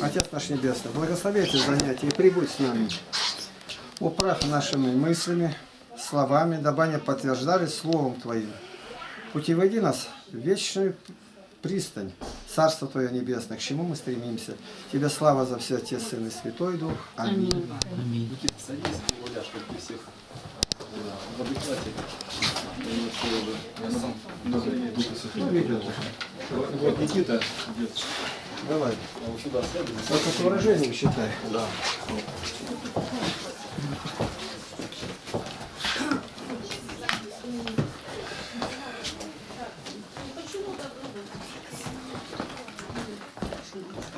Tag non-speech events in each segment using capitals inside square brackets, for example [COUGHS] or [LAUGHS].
Отец наш Небесный, благослови эти занятия и прибудь с нами. Управь нашими мыслями, словами, дабы они подтверждались Словом Твоим. Путеводи нас в вечную пристань, Царство Твое Небесное, к чему мы стремимся. Тебе слава за все, Отец, Сын и Святой Дух. Аминь. Аминь. Никита, садись, ты всех в адеквате. Ну. Вот Никита, Давай. а вот сюда сядь. Вот это выражение считай. Да.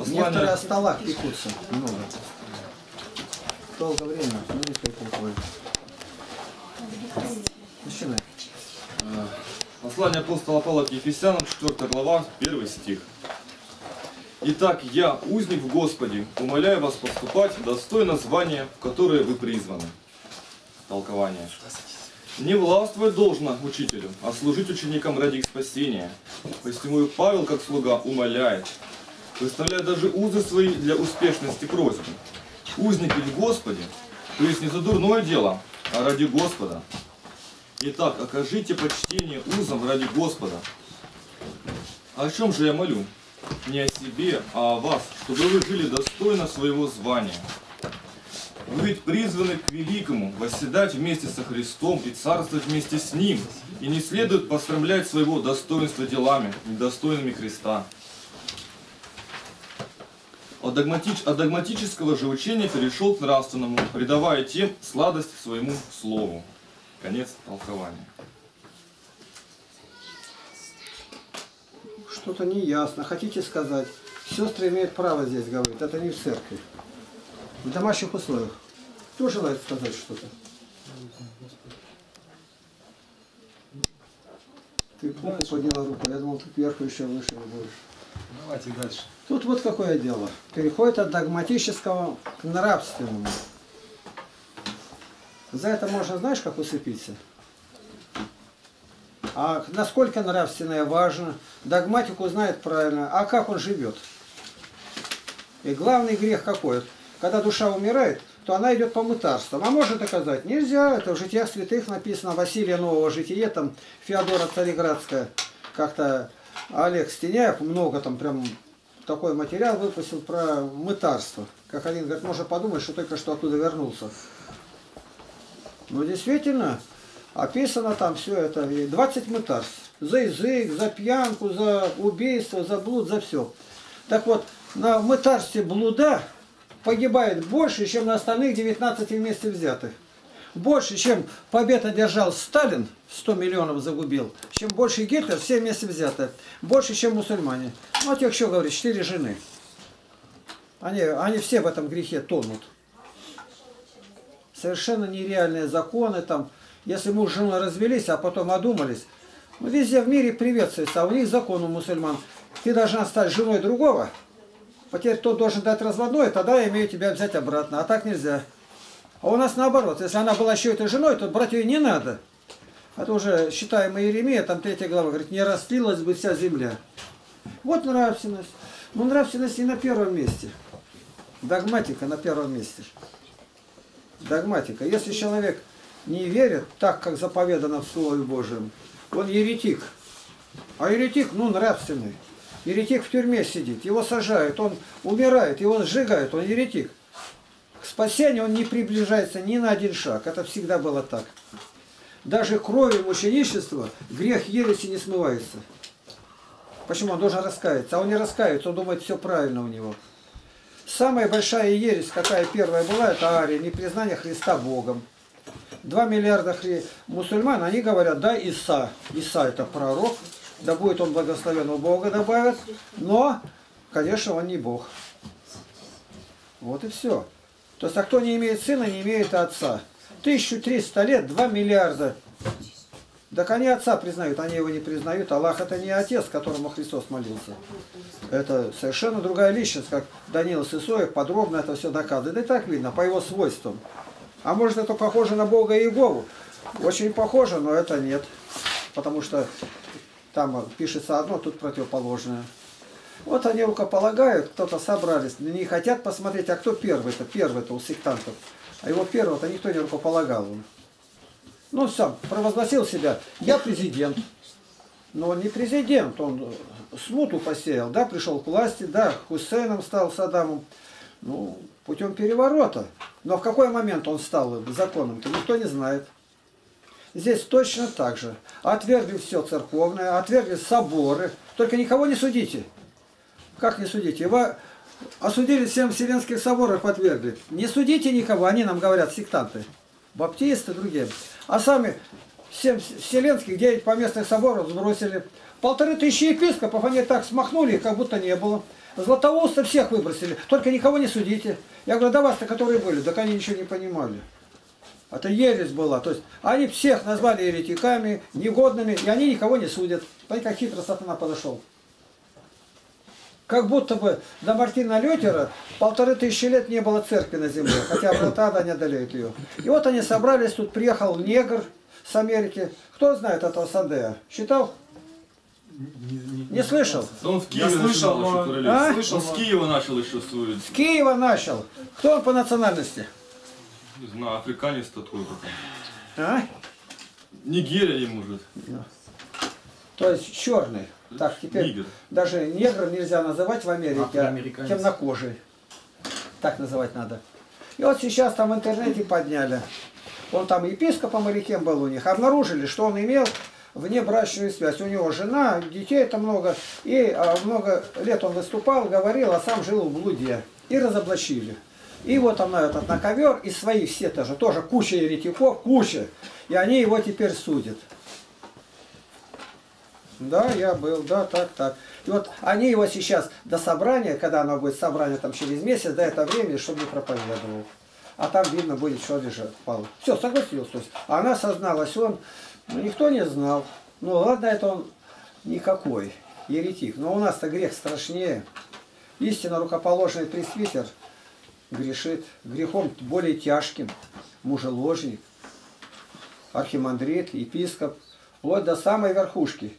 Некоторые о столах пекутся. Много. Долго время. Ну, не такое. Начинай. Послание апостола Павла к Ефесянам, 4 глава, 1 стих. Итак, я, узник в Господе, умоляю вас поступать достойно звания, в которое вы призваны. Толкование. Не властвовать должно учителю, а служить ученикам ради их спасения. Посему и Павел, как слуга, умоляет, выставляя даже узы свои для успешности просьбы. Узники в Господе, то есть не за дурное дело, а ради Господа. Итак, окажите почтение узам ради Господа. О чем же я молю? Не о себе, а о вас, чтобы вы жили достойно своего звания. Вы ведь призваны к великому, восседать вместе со Христом и царствовать вместе с Ним, и не следует пострамлять своего достоинства делами, недостойными Христа. От, догматич- от догматического же учения перешел к нравственному, придавая тем сладость своему слову. Конец толкования. Что-то не ясно. Хотите сказать? Сестры имеют право здесь говорить. Это не в церкви. В домашних условиях. Кто желает сказать что-то? Ты плохо подняла руку. Я думал, ты кверху еще выше будешь. Давайте дальше. Тут вот какое дело. Переходит от догматического к нравственному. За это можно, знаешь, как усыпиться? А насколько нравственное важно, догматик узнает правильно, а как он живет. И главный грех какой? Когда душа умирает, то она идет по мытарствам. А можно доказать? Нельзя. Это в житиях святых написано, Василия Нового житие, там Феодора Цареградская, как-то Олег Стеняев, много там прям такой материал выпустил про мытарство. Как один говорит, можно подумать, что только что оттуда вернулся. Ну, действительно, описано там все это. И 20 мытарств. За язык, за пьянку, за убийство, за блуд, за все. Так вот, на мытарстве блуда погибает больше, чем на остальных 19 вместе взятых. Больше, чем побед одержал Сталин, 100 миллионов загубил, чем больше Гитлер, все вместе взяты. Больше, чем мусульмане. Ну, о тех, что говорит, четыре жены. Они, они все в этом грехе тонут совершенно нереальные законы там. Если муж с женой развелись, а потом одумались, ну, везде в мире приветствуется, а у них закон у мусульман. Ты должна стать женой другого, теперь тот должен дать разводной, тогда я имею тебя взять обратно, а так нельзя. А у нас наоборот, если она была еще этой женой, то брать ее не надо. Это уже, считаем Иеремия, там третья глава, говорит, не растлилась бы вся земля. Вот нравственность. Ну, нравственность не на первом месте. Догматика на первом месте догматика. Если человек не верит так, как заповедано в Слове Божьем, он еретик. А еретик, ну, нравственный. Еретик в тюрьме сидит, его сажают, он умирает, его сжигают, он еретик. К спасению он не приближается ни на один шаг. Это всегда было так. Даже кровью мученичества грех ереси не смывается. Почему? Он должен раскаяться. А он не раскается, он думает, все правильно у него. Самая большая ересь, какая первая была, это ария, непризнание Христа Богом. Два миллиарда хри... мусульман, они говорят, да, Иса. Иса это пророк, да будет он благословен у Бога добавят, но, конечно, он не Бог. Вот и все. То есть, а кто не имеет сына, не имеет отца. 1300 лет, 2 миллиарда. Так они отца признают, они его не признают. Аллах это не отец, которому Христос молился. Это совершенно другая личность, как Даниил Сысоев подробно это все доказывает. И так видно, по его свойствам. А может это похоже на Бога Иегову? Очень похоже, но это нет. Потому что там пишется одно, тут противоположное. Вот они рукополагают, кто-то собрались, не хотят посмотреть, а кто первый-то, первый-то у сектантов. А его первого-то никто не рукополагал. Ну, сам провозгласил себя, я президент. Но он не президент, он смуту посеял, да, пришел к власти, да, Хусейном стал Саддамом, ну, путем переворота. Но в какой момент он стал законом-то, никто не знает. Здесь точно так же. Отвергли все церковное, отвергли соборы. Только никого не судите. Как не судите? Его осудили всем вселенских соборов, отвергли. Не судите никого, они нам говорят, сектанты. Баптисты, другие. А сами семь вселенских, девять поместных соборов сбросили. Полторы тысячи епископов они так смахнули, как будто не было. Златоуста всех выбросили. Только никого не судите. Я говорю, да вас-то, которые были, так они ничего не понимали. Это ересь была. То есть они всех назвали еретиками, негодными, и они никого не судят. Понимаете, как хитро сатана подошел. Как будто бы до Мартина Лютера полторы тысячи лет не было церкви на земле, хотя брата не одолеют ее. И вот они собрались, тут приехал негр с Америки. Кто знает этого Сандея? Считал? Не слышал? Он в Киеве Я слышал, но-. А? Слышал, Он с Киева начал еще свою, С Киева начал. Кто он по национальности? не знаю, африканец такой. какой. А? Нигерия не может. То есть черный. Так, теперь Нигер. даже негром нельзя называть в Америке, а темнокожий. Так называть надо. И вот сейчас там в интернете подняли. Он там епископом или кем был у них. Обнаружили, что он имел внебрачную связь. У него жена, детей это много. И а, много лет он выступал, говорил, а сам жил в блуде. И разоблачили. И вот он на этот на ковер, и свои все тоже, тоже куча еретиков, куча. И они его теперь судят. Да, я был, да, так, так. И вот они его сейчас до собрания, когда оно будет собрание там через месяц, до этого времени, чтобы не проповедовал. А там видно будет, что лежит. Пал. Все, согласился. Она созналась, он, ну, никто не знал. Ну ладно, это он никакой, еретик. Но у нас-то грех страшнее. Истинно рукоположенный пресвитер грешит грехом более тяжким. Мужеложник, архимандрит, епископ, вплоть до самой верхушки.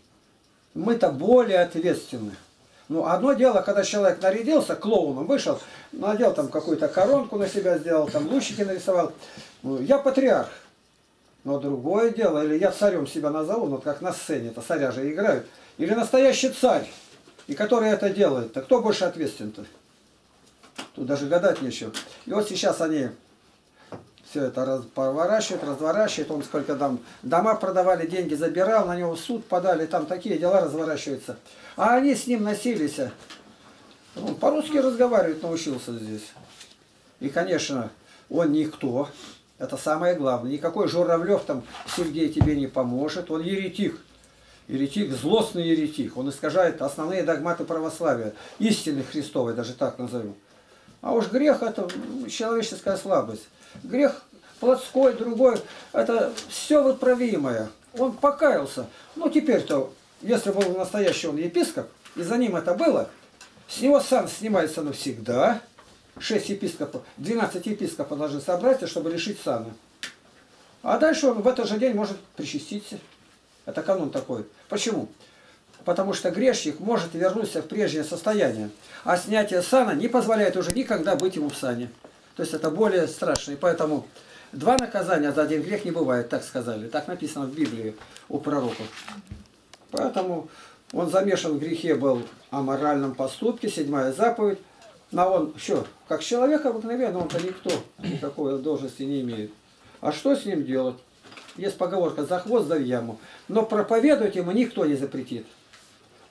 Мы-то более ответственны. Ну, одно дело, когда человек нарядился, клоуном вышел, надел там какую-то коронку на себя сделал, там лучики нарисовал. Ну, я патриарх. Но другое дело, или я царем себя назову, ну, как на сцене, это царя же играют. Или настоящий царь, и который это делает. то кто больше ответственен-то? Тут даже гадать нечего. И вот сейчас они все это раз, поворачивает, разворачивает. Он сколько там дома продавали, деньги забирал, на него суд подали, там такие дела разворачиваются. А они с ним носились. Он по-русски разговаривать научился здесь. И, конечно, он никто. Это самое главное. Никакой Журавлев там Сергей тебе не поможет. Он еретик. Еретик, злостный еретик. Он искажает основные догматы православия. Истины Христовой, даже так назову. А уж грех это человеческая слабость. Грех плотской, другой, это все выправимое. Он покаялся. Ну теперь-то, если был настоящий он епископ, и за ним это было, с него сан снимается навсегда. Шесть епископов, 12 епископов должны собраться, чтобы решить сана. А дальше он в этот же день может причаститься. Это канон такой. Почему? Потому что грешник может вернуться в прежнее состояние. А снятие сана не позволяет уже никогда быть ему в сане. То есть это более страшно. И поэтому два наказания за один грех не бывает, так сказали. Так написано в Библии у пророков. Поэтому он замешан в грехе был о моральном поступке, седьмая заповедь. Но он что, как человек обыкновенный, он-то никто, никакой должности не имеет. А что с ним делать? Есть поговорка «за хвост, за яму». Но проповедовать ему никто не запретит.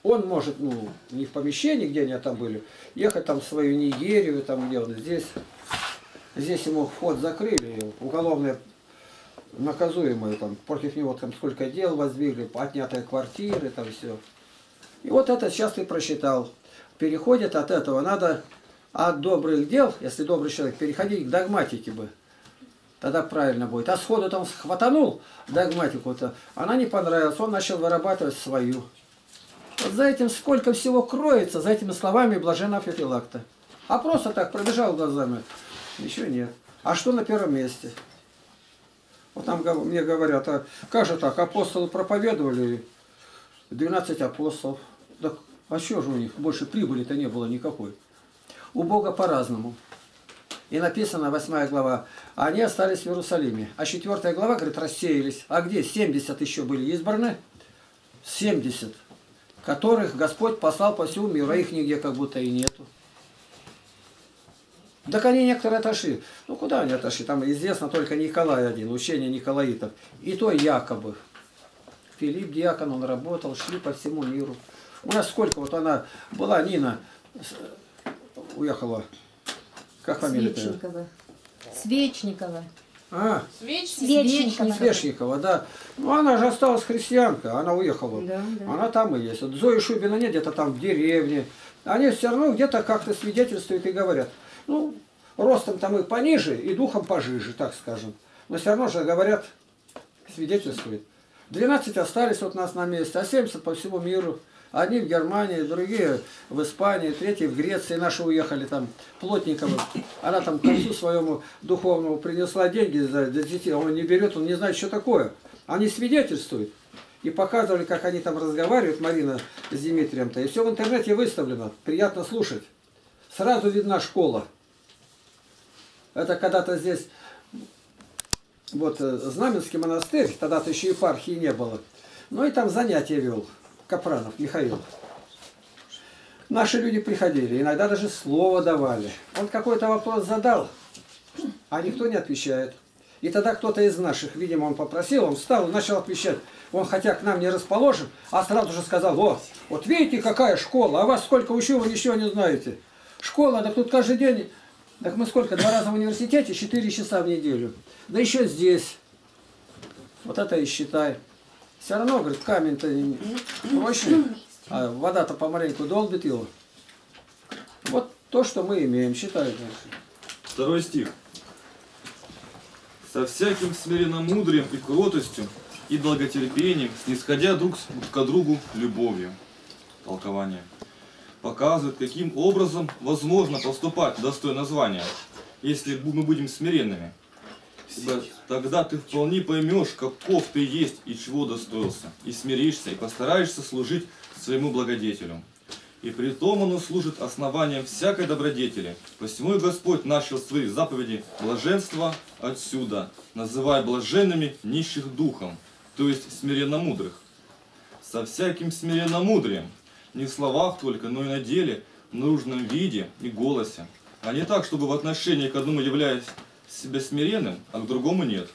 Он может, ну, не в помещении, где они там были, ехать там в свою Нигерию, там где он здесь. Здесь ему вход закрыли, уголовное наказуемое, там, против него там сколько дел воздвигли, отнятые квартиры, там все. И вот это сейчас ты просчитал. Переходит от этого, надо от добрых дел, если добрый человек, переходить к догматике бы. Тогда правильно будет. А сходу там хватанул догматику-то, она не понравилась, он начал вырабатывать свою. Вот за этим сколько всего кроется, за этими словами блаженного Феофилакта. А просто так пробежал глазами, ничего нет. А что на первом месте? Вот там мне говорят, а как же так, апостолы проповедовали, 12 апостолов. Так А что же у них больше прибыли-то не было никакой? У Бога по-разному. И написано, 8 глава, они остались в Иерусалиме. А 4 глава, говорит, рассеялись. А где? 70 еще были избраны. 70, которых Господь послал по всему миру, а их нигде как будто и нету. Так они некоторые отошли. Ну куда они отошли? Там известно только Николай один, учение Николаитов. И то якобы. Филипп Диакон, он работал, шли по всему миру. У нас сколько, вот она была, Нина, уехала, как фамилия? Свечникова. Свечникова. А, Свечникова. Свешникова, да. Ну, она же осталась христианка, она уехала. Да, да. Она там и есть. Вот Зои Шубина нет, где-то там в деревне. Они все равно где-то как-то свидетельствуют и говорят. Ну, ростом там и пониже, и духом пожиже, так скажем. Но все равно же говорят, свидетельствуют. 12 остались вот нас на месте, а 70 по всему миру. Одни в Германии, другие в Испании, третьи в Греции. Наши уехали там, Плотниковы. Она там к концу своему духовному принесла деньги за детей. Он не берет, он не знает, что такое. Они свидетельствуют. И показывали, как они там разговаривают, Марина с Дмитрием-то. И все в интернете выставлено. Приятно слушать. Сразу видна школа. Это когда-то здесь, вот э, Знаменский монастырь, тогда-то еще епархии не было. Ну и там занятия вел Капранов Михаил. Наши люди приходили, иногда даже слово давали. Он какой-то вопрос задал, а никто не отвечает. И тогда кто-то из наших, видимо, он попросил, он встал и начал отвечать. Он хотя к нам не расположен, а сразу же сказал, вот, вот видите, какая школа, а вас сколько учу, вы ничего не знаете. Школа, так тут каждый день, так мы сколько, два раза в университете, четыре часа в неделю. Да еще здесь. Вот это и считай. Все равно, говорит, камень-то прочный, а вода-то помаленьку долбит его. Вот то, что мы имеем, считай. Второй стих. Со всяким смиренномудрием и кротостью и долготерпением, снисходя друг с- к другу любовью. Толкование. Показывает, каким образом возможно поступать достойно звания, если мы будем смиренными. Ибо тогда ты вполне поймешь, каков ты есть и чего достоился, и смиришься, и постараешься служить своему благодетелю. И при том оно служит основанием всякой добродетели. Посему и Господь начал свои заповеди блаженства отсюда, называя блаженными нищих духом, то есть смиренно-мудрых. Со всяким смиренно-мудрием, не в словах только, но и на деле, в нужном виде и голосе. А не так, чтобы в отношении к одному являясь себя смиренным, а к другому нет.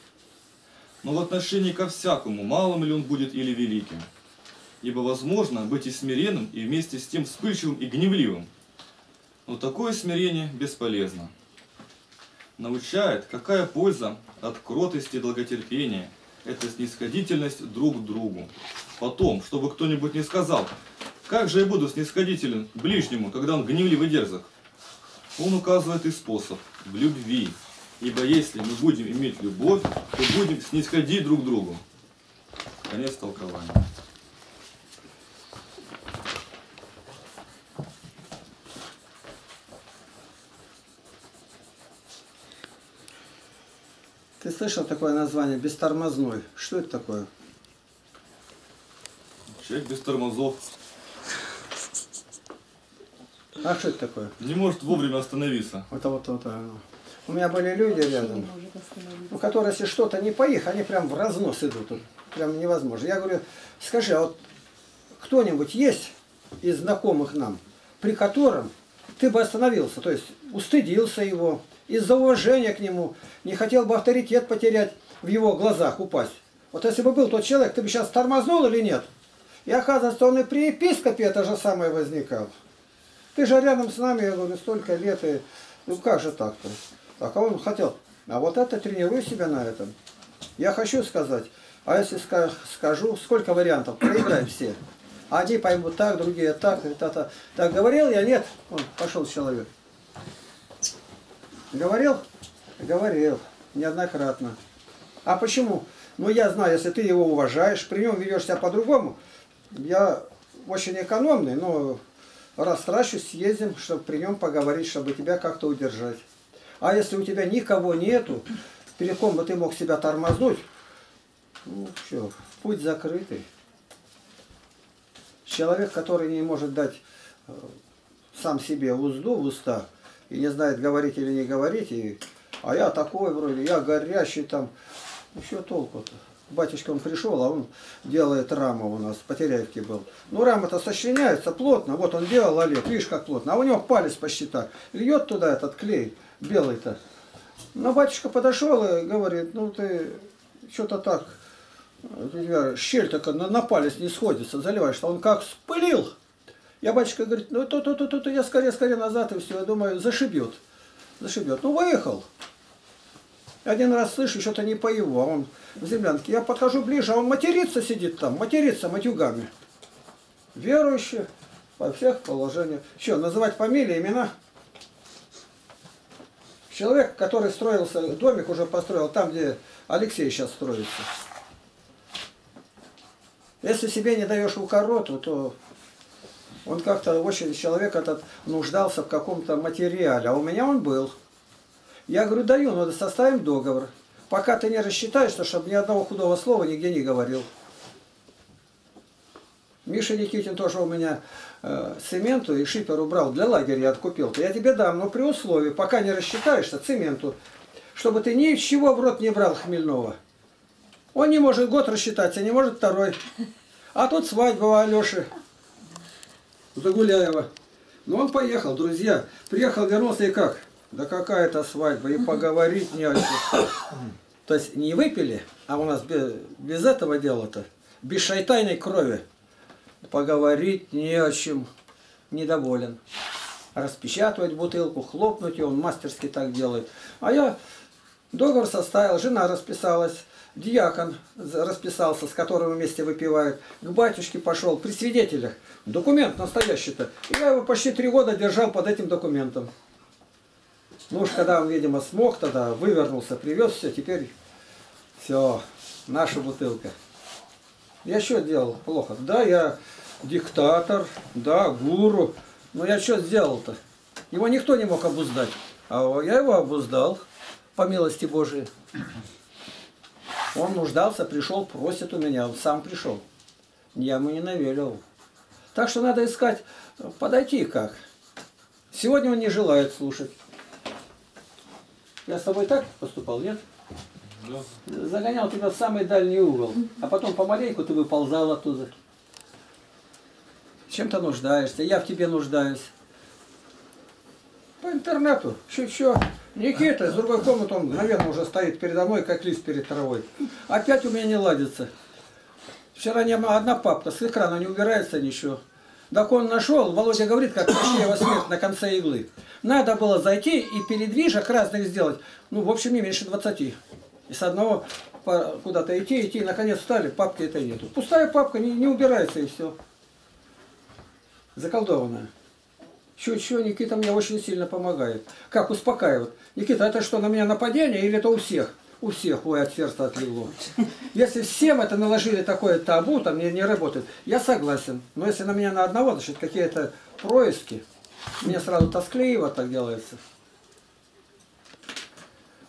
Но в отношении ко всякому, малым ли он будет или великим. Ибо возможно быть и смиренным, и вместе с тем вспыльчивым и гневливым. Но такое смирение бесполезно. Научает, какая польза от кротости и долготерпения. Это снисходительность друг к другу. Потом, чтобы кто-нибудь не сказал, как же я буду снисходителен ближнему, когда он гневлив и дерзок? Он указывает и способ – в любви. Ибо если мы будем иметь любовь, то будем снисходить друг к другу. Конец толкования. Ты слышал такое название бестормозной? Что это такое? Человек без тормозов А что это такое? не может вовремя остановиться. Вот, вот, вот. оно. У меня были люди рядом, ну, которые, если что-то не по их, они прям в разнос идут. Вот Прям невозможно. Я говорю, скажи, а вот кто-нибудь есть из знакомых нам, при котором ты бы остановился, то есть устыдился его, из-за уважения к нему, не хотел бы авторитет потерять в его глазах, упасть. Вот если бы был тот человек, ты бы сейчас тормознул или нет? И оказывается, он и при епископе это же самое возникал. Ты же рядом с нами, я говорю, столько лет, и ну как же так-то? А он хотел, а вот это тренируй себя на этом. Я хочу сказать, а если ска- скажу, сколько вариантов, проиграем все. Одни поймут так, другие так, говорит, это. Так говорил я, нет? Он пошел человек. Говорил? Говорил. Неоднократно. А почему? Ну, я знаю, если ты его уважаешь, при нем ведешь себя по-другому. Я очень экономный, но растрачусь, съездим, чтобы при нем поговорить, чтобы тебя как-то удержать. А если у тебя никого нету, перед кем бы ты мог себя тормознуть, ну, все, путь закрытый. Человек, который не может дать э, сам себе узду в уста и не знает, говорить или не говорить, и, а я такой вроде, я горящий там, еще толку-то. Батюшка он пришел, а он делает раму у нас, по Теряевке был. Ну рама-то сочленяется плотно, вот он делал Олег, видишь как плотно, а у него палец почти так. Льет туда этот клей белый-то. Но батюшка подошел и говорит, ну ты что-то так, у тебя щель такая на, на палец не сходится, заливаешь, что он как спылил. Я батюшка говорит, ну то-то-то-то, я скорее-скорее назад и все, я думаю, зашибет. Зашибет. Ну выехал. Один раз слышу, что-то не по его, а он в землянке. Я подхожу ближе, а он матерится сидит там, матерится матюгами. Верующий по всех положениях. Что, называть фамилии, имена? Человек, который строился, домик уже построил там, где Алексей сейчас строится. Если себе не даешь укороту, то он как-то очень, человек этот нуждался в каком-то материале, а у меня он был. Я говорю, даю, но составим договор. Пока ты не рассчитаешь, то чтобы ни одного худого слова нигде не говорил. Миша Никитин тоже у меня э, цементу и шипер убрал для лагеря, я откупил. Я тебе дам, но при условии, пока не рассчитаешься, цементу, чтобы ты ничего в рот не брал хмельного. Он не может год рассчитаться, не может второй. А тут свадьба у Алеши Загуляева. Ну он поехал, друзья. Приехал, вернулся и как? Да какая это свадьба, и поговорить не о чем. То есть не выпили, а у нас без, без этого дела-то, без шайтайной крови. Поговорить не о чем, недоволен. Распечатывать бутылку, хлопнуть ее, он мастерски так делает. А я договор составил, жена расписалась, диакон расписался, с которым вместе выпивают. К батюшке пошел, при свидетелях. Документ настоящий-то. Я его почти три года держал под этим документом. Ну уж когда он, видимо, смог, тогда вывернулся, привез все, теперь все, наша бутылка. Я что делал плохо? Да, я диктатор, да, гуру, но я что сделал-то? Его никто не мог обуздать, а я его обуздал, по милости Божией. Он нуждался, пришел, просит у меня, он сам пришел. Я ему не навелил. Так что надо искать, подойти как. Сегодня он не желает слушать. Я с тобой так поступал, нет? Да. Загонял тебя в самый дальний угол, а потом помаленьку ты выползал оттуда. Чем-то нуждаешься, я в тебе нуждаюсь. По интернету. Что, Никита из другой комнаты, он, наверное, уже стоит передо мной, как лист перед травой. Опять у меня не ладится. Вчера не одна папка, с экрана не убирается ничего. Так он нашел, Володя говорит, как Кощеева смерть на конце иглы. Надо было зайти и передвижек разных сделать, ну, в общем, не меньше 20. И с одного куда-то идти, идти, и наконец встали, папки этой нету. Пустая папка, не, не убирается и все. Заколдованная. Чё-чё, Никита мне очень сильно помогает. Как успокаивает. Никита, это что, на меня нападение или это у всех? У всех, ой, от сердца отлегло. Если всем это наложили такое табу, там не, не работает, я согласен. Но если на меня на одного, значит, какие-то происки, мне сразу тоскливо так делается.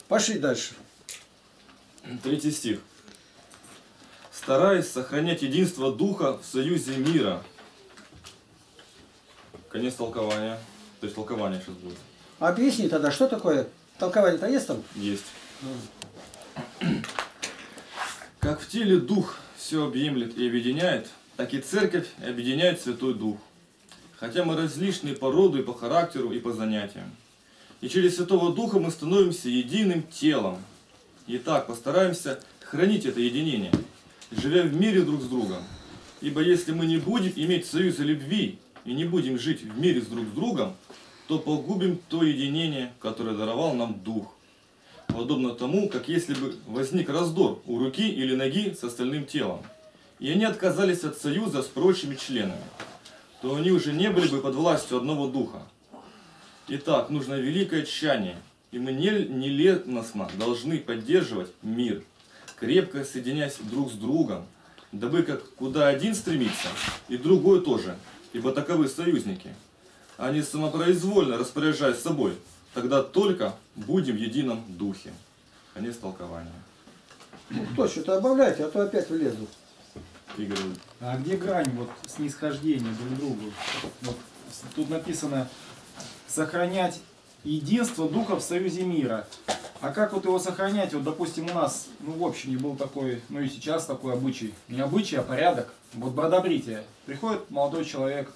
Пошли дальше. Третий стих. Стараясь сохранять единство Духа в союзе мира. Конец толкования. То есть толкование сейчас будет. Объясни тогда, что такое толкование-то есть там? Есть. Как в теле Дух все объемлет и объединяет, так и Церковь объединяет Святой Дух. Хотя мы различны по роду и по характеру и по занятиям. И через Святого Духа мы становимся единым телом. Итак, постараемся хранить это единение, живя в мире друг с другом. Ибо если мы не будем иметь союза любви и не будем жить в мире с друг с другом, то погубим то единение, которое даровал нам Дух. Подобно тому, как если бы возник раздор у руки или ноги с остальным телом, и они отказались от союза с прочими членами, то они уже не были бы под властью одного духа. Итак, нужно великое тщание, и мы нелетностно должны поддерживать мир, крепко соединяясь друг с другом, дабы как куда один стремится, и другой тоже, ибо таковы союзники. Они самопроизвольно распоряжаясь собой, тогда только будем в едином духе. Конец толкования. Ну, кто что-то добавляйте, а то опять влезу. Игорь. А где грань вот снисхождения друг к другу? Вот тут написано сохранять единство духа в союзе мира. А как вот его сохранять? Вот, допустим, у нас, ну, в общем, был такой, ну и сейчас такой обычай. Не обычай, а порядок. Вот бродобритие. Приходит молодой человек,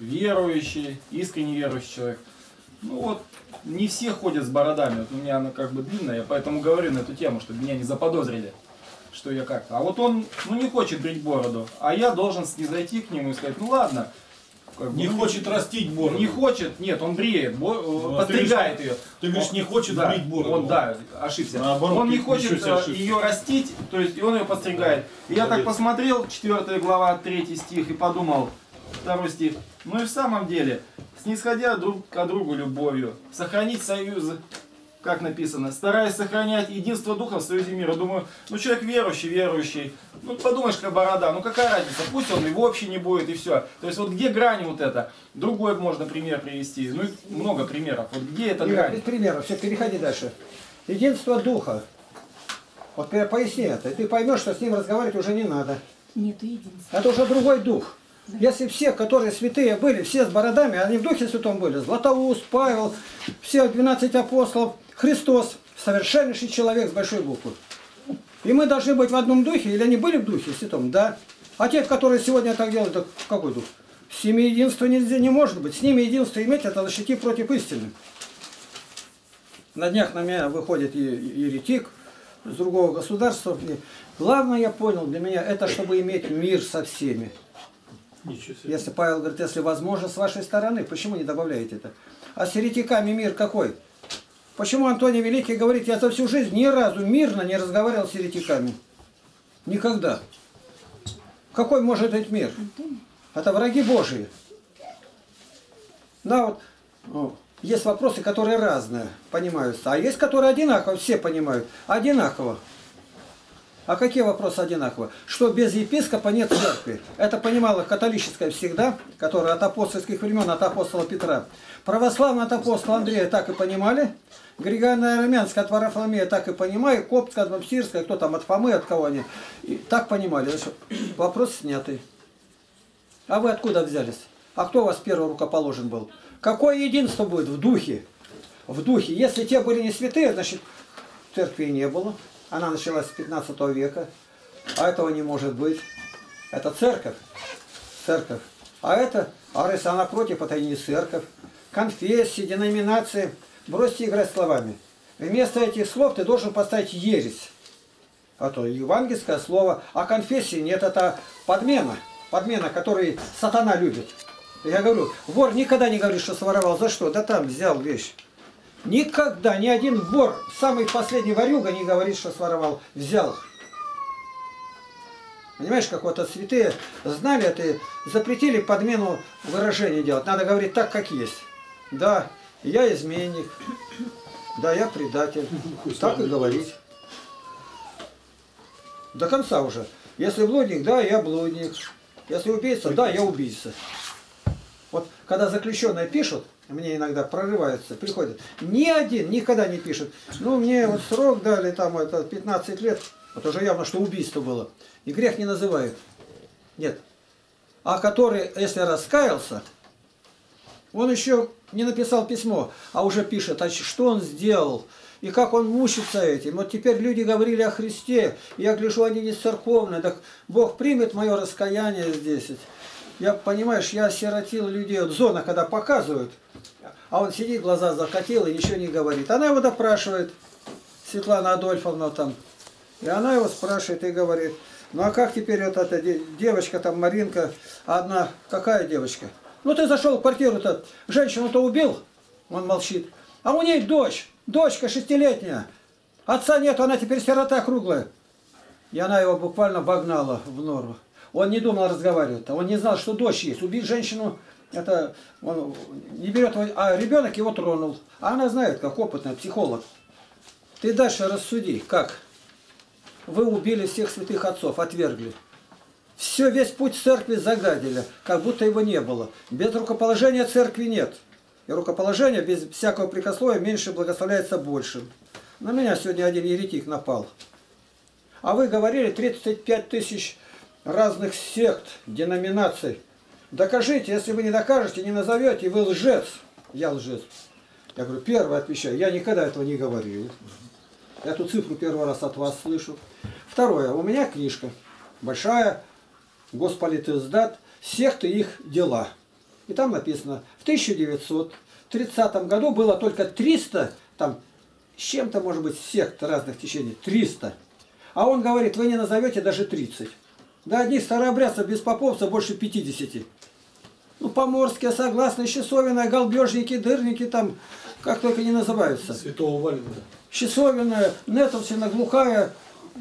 верующий, искренне верующий человек. Ну вот, не все ходят с бородами. Вот у меня она как бы длинная, я поэтому говорю на эту тему, чтобы меня не заподозрили что я как-то. А вот он, ну, не хочет брить бороду, а я должен снизойти к нему и сказать, ну ладно. Как бы, Не ну, хочет растить бороду. Не хочет, нет, он бреет, бо- Ну, а ты подстригает ее. Ты говоришь, не хочет да, брить бороду. Он, да, ошибся. Наоборот, он не хочет себе э, ее растить, то есть и он ее подстригает. И я так посмотрел, 4 глава, 3 стих, и подумал, второй стих, ну и в самом деле, снисходя друг к другу любовью, сохранить союз, как написано, стараясь сохранять единство духа в союзе мира. Думаю, ну человек верующий, верующий, ну подумаешь, какая борода, ну какая разница, пусть он и в общем не будет, и все. То есть вот где грань вот это? Другой можно пример привести, ну и много примеров. Вот где эта грань? без примеров, все, переходи дальше. Единство духа. Вот по- поясни это, и ты поймешь, что с ним разговаривать уже не надо. Нету единства. Это уже другой дух. Если все, которые святые были, все с бородами, они в Духе Святом были, Златоуст, Павел, все 12 апостолов, Христос, совершеннейший человек с большой буквы. И мы должны быть в одном духе, или они были в Духе Святом? Да. А те, которые сегодня так делают, так какой дух? С ними единства нельзя, не может быть. С ними единство иметь, это защити против истины. На днях на меня выходит еретик с другого государства. И главное, я понял, для меня, это чтобы иметь мир со всеми. Если Павел говорит, если возможно, с вашей стороны, почему не добавляете это? А с еретиками мир какой? Почему Антоний Великий говорит, я за всю жизнь ни разу мирно не разговаривал с еретиками? Никогда. Какой может быть мир? Это враги Божии. Да, вот ну, есть вопросы, которые разные понимаются, а есть, которые одинаково, все понимают. Одинаково. А какие вопросы одинаково? Что без епископа нет церкви. Это понимала католическая всегда, которая от апостольских времен, от апостола Петра. Православная от апостола Андрея так и понимали. Григория Армянская от Варафоломея так и понимали. Коптская от Бабсирская, кто там от Фомы, от кого они. И так понимали. Значит, Вопрос снятый. А вы откуда взялись? А кто у вас первый рукоположен был? Какое единство будет в духе? В духе. Если те были не святые, значит, церкви не было. Она началась с 15 века. А этого не может быть. Это церковь. Церковь. А это, а если она против, это и не церковь. Конфессии, деноминации. Бросьте играть словами. Вместо этих слов ты должен поставить ересь. А то евангельское слово. А конфессии нет, это подмена. Подмена, который сатана любит. Я говорю, вор никогда не говорит, что своровал. За что? Да там взял вещь. Никогда ни один вор, самый последний ворюга, не говорит, что своровал. Взял. Понимаешь, как вот святые знали это и запретили подмену выражений делать. Надо говорить так, как есть. Да, я изменник. Да, я предатель. Так и говорить. До конца уже. Если блудник, да, я блудник. Если убийца, да, я убийца. Вот когда заключенные пишут, мне иногда прорываются, приходят, ни один никогда не пишет. Ну, мне вот срок дали, там, это 15 лет, вот уже явно, что убийство было. И грех не называют. Нет. А который, если раскаялся, он еще не написал письмо, а уже пишет, а что он сделал, и как он мучится этим. Вот теперь люди говорили о Христе, и я гляжу, они не церковные, так Бог примет мое раскаяние здесь. Я, понимаешь, я осиротил людей, вот зона, когда показывают, а он сидит, глаза закатил и ничего не говорит. Она его допрашивает, Светлана Адольфовна там, и она его спрашивает и говорит, ну а как теперь вот эта де- девочка там, Маринка, одна, какая девочка? Ну ты зашел в квартиру-то, женщину-то убил, он молчит, а у ней дочь, дочка шестилетняя, отца нет, она теперь сирота круглая. И она его буквально вогнала в нору. Он не думал разговаривать, он не знал, что дочь есть. Убить женщину, это он не берет, а ребенок его тронул. А она знает, как опытный психолог. Ты дальше рассуди, как? Вы убили всех святых отцов, отвергли. Все, весь путь церкви загадили, как будто его не было. Без рукоположения церкви нет. И рукоположение без всякого прикословия меньше благословляется большим. На меня сегодня один еретик напал. А вы говорили 35 тысяч разных сект, деноминаций. Докажите, если вы не докажете, не назовете, вы лжец. Я лжец. Я говорю, первое отвечаю, я никогда этого не говорил. Эту цифру первый раз от вас слышу. Второе, у меня книжка большая, Госполитиздат, секты их дела. И там написано, в 1930 году было только 300, там, с чем-то, может быть, сект разных течений, 300. А он говорит, вы не назовете даже 30. Да одних старообрядцев без поповцев больше 50. Ну, поморские, согласно, Щесовина, голбежники, дырники, там, как только не называются. Святого Валенка. Щесовина, Нетовсина, Глухая,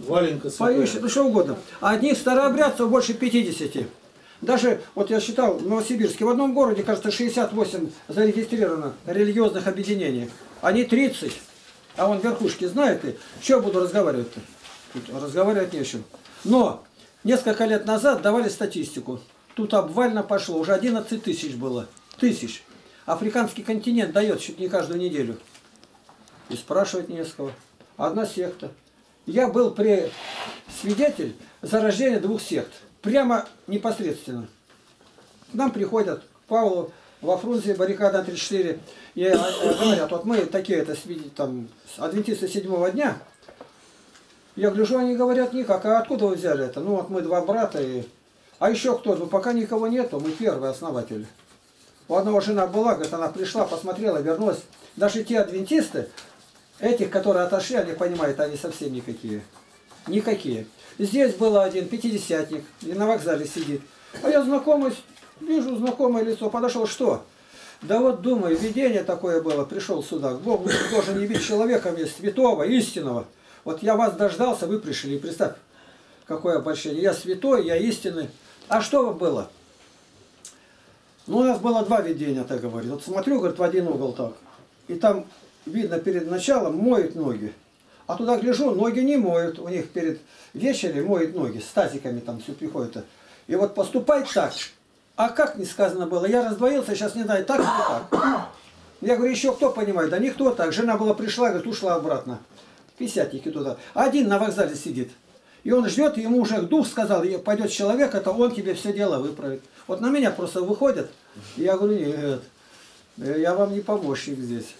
Валенка поющие, ну что угодно. А одних старообрядцев больше 50. Даже, вот я считал, в Новосибирске, в одном городе, кажется, 68 зарегистрировано религиозных объединений. Они 30. А он верхушки знает и что я буду разговаривать-то? Разговаривать не о чем. Но несколько лет назад давали статистику. Тут обвально пошло, уже 11 тысяч было. Тысяч. Африканский континент дает чуть не каждую неделю. И спрашивать не с кого. Одна секта. Я был при свидетель зарождения двух сект. Прямо непосредственно. К нам приходят Павлу во Фрунзе, баррикада 34, и э, говорят, вот мы такие, это там, адвентисты седьмого дня. Я гляжу, они говорят никак, а откуда вы взяли это? Ну вот мы два брата, и... а еще кто? Ну пока никого нету, мы первые основатели. У одного жена была, говорит, она пришла, посмотрела, вернулась. Даже те адвентисты, этих, которые отошли, они понимают, они совсем никакие. Никакие. Здесь был один пятидесятник, и на вокзале сидит. А я знакомый, вижу знакомое лицо, подошел, что? Да вот думаю, видение такое было, пришел сюда. Бог должен явить человека мне святого, истинного. Вот я вас дождался, вы пришли. Представь, какое обольщение. Я святой, я истинный. А что было? Ну, у нас было два видения, так говорит. Вот смотрю, говорит, в один угол так. И там видно перед началом моют ноги. А туда гляжу, ноги не моют. У них перед вечером моют ноги. С тазиками там все приходит. И вот поступать так. А как не сказано было? Я раздвоился, сейчас не знаю, так или так. Я говорю, еще кто понимает? Да никто так. Жена была пришла, говорит, ушла обратно. Пятидесятники туда. Один на вокзале сидит. И он ждет, и ему уже дух сказал, пойдет человек, это он тебе все дело выправит. Вот на меня просто выходят, и я говорю, нет, я вам не помощник здесь.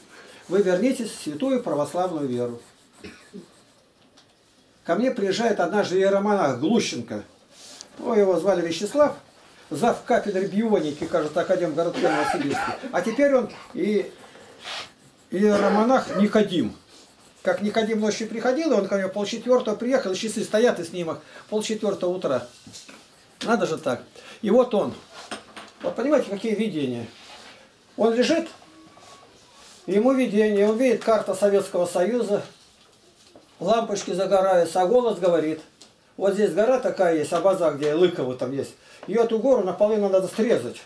Вы вернитесь в святую православную веру. Ко мне приезжает однажды иеромонах Глущенко. Ну, его звали Вячеслав, зав кафедры бионики, кажется, Академгородке Новосибирске. А теперь он и иеромонах Никодим. Как Никодим ночью приходил, и он ко мне полчетвертого приехал, часы стоят и снимок, полчетвертого утра. Надо же так. И вот он. Вот понимаете, какие видения. Он лежит, ему видение, он видит карта Советского Союза, лампочки загораются, а голос говорит, вот здесь гора такая есть, Абаза, где Лыково там есть, и эту гору наполовину надо срезать.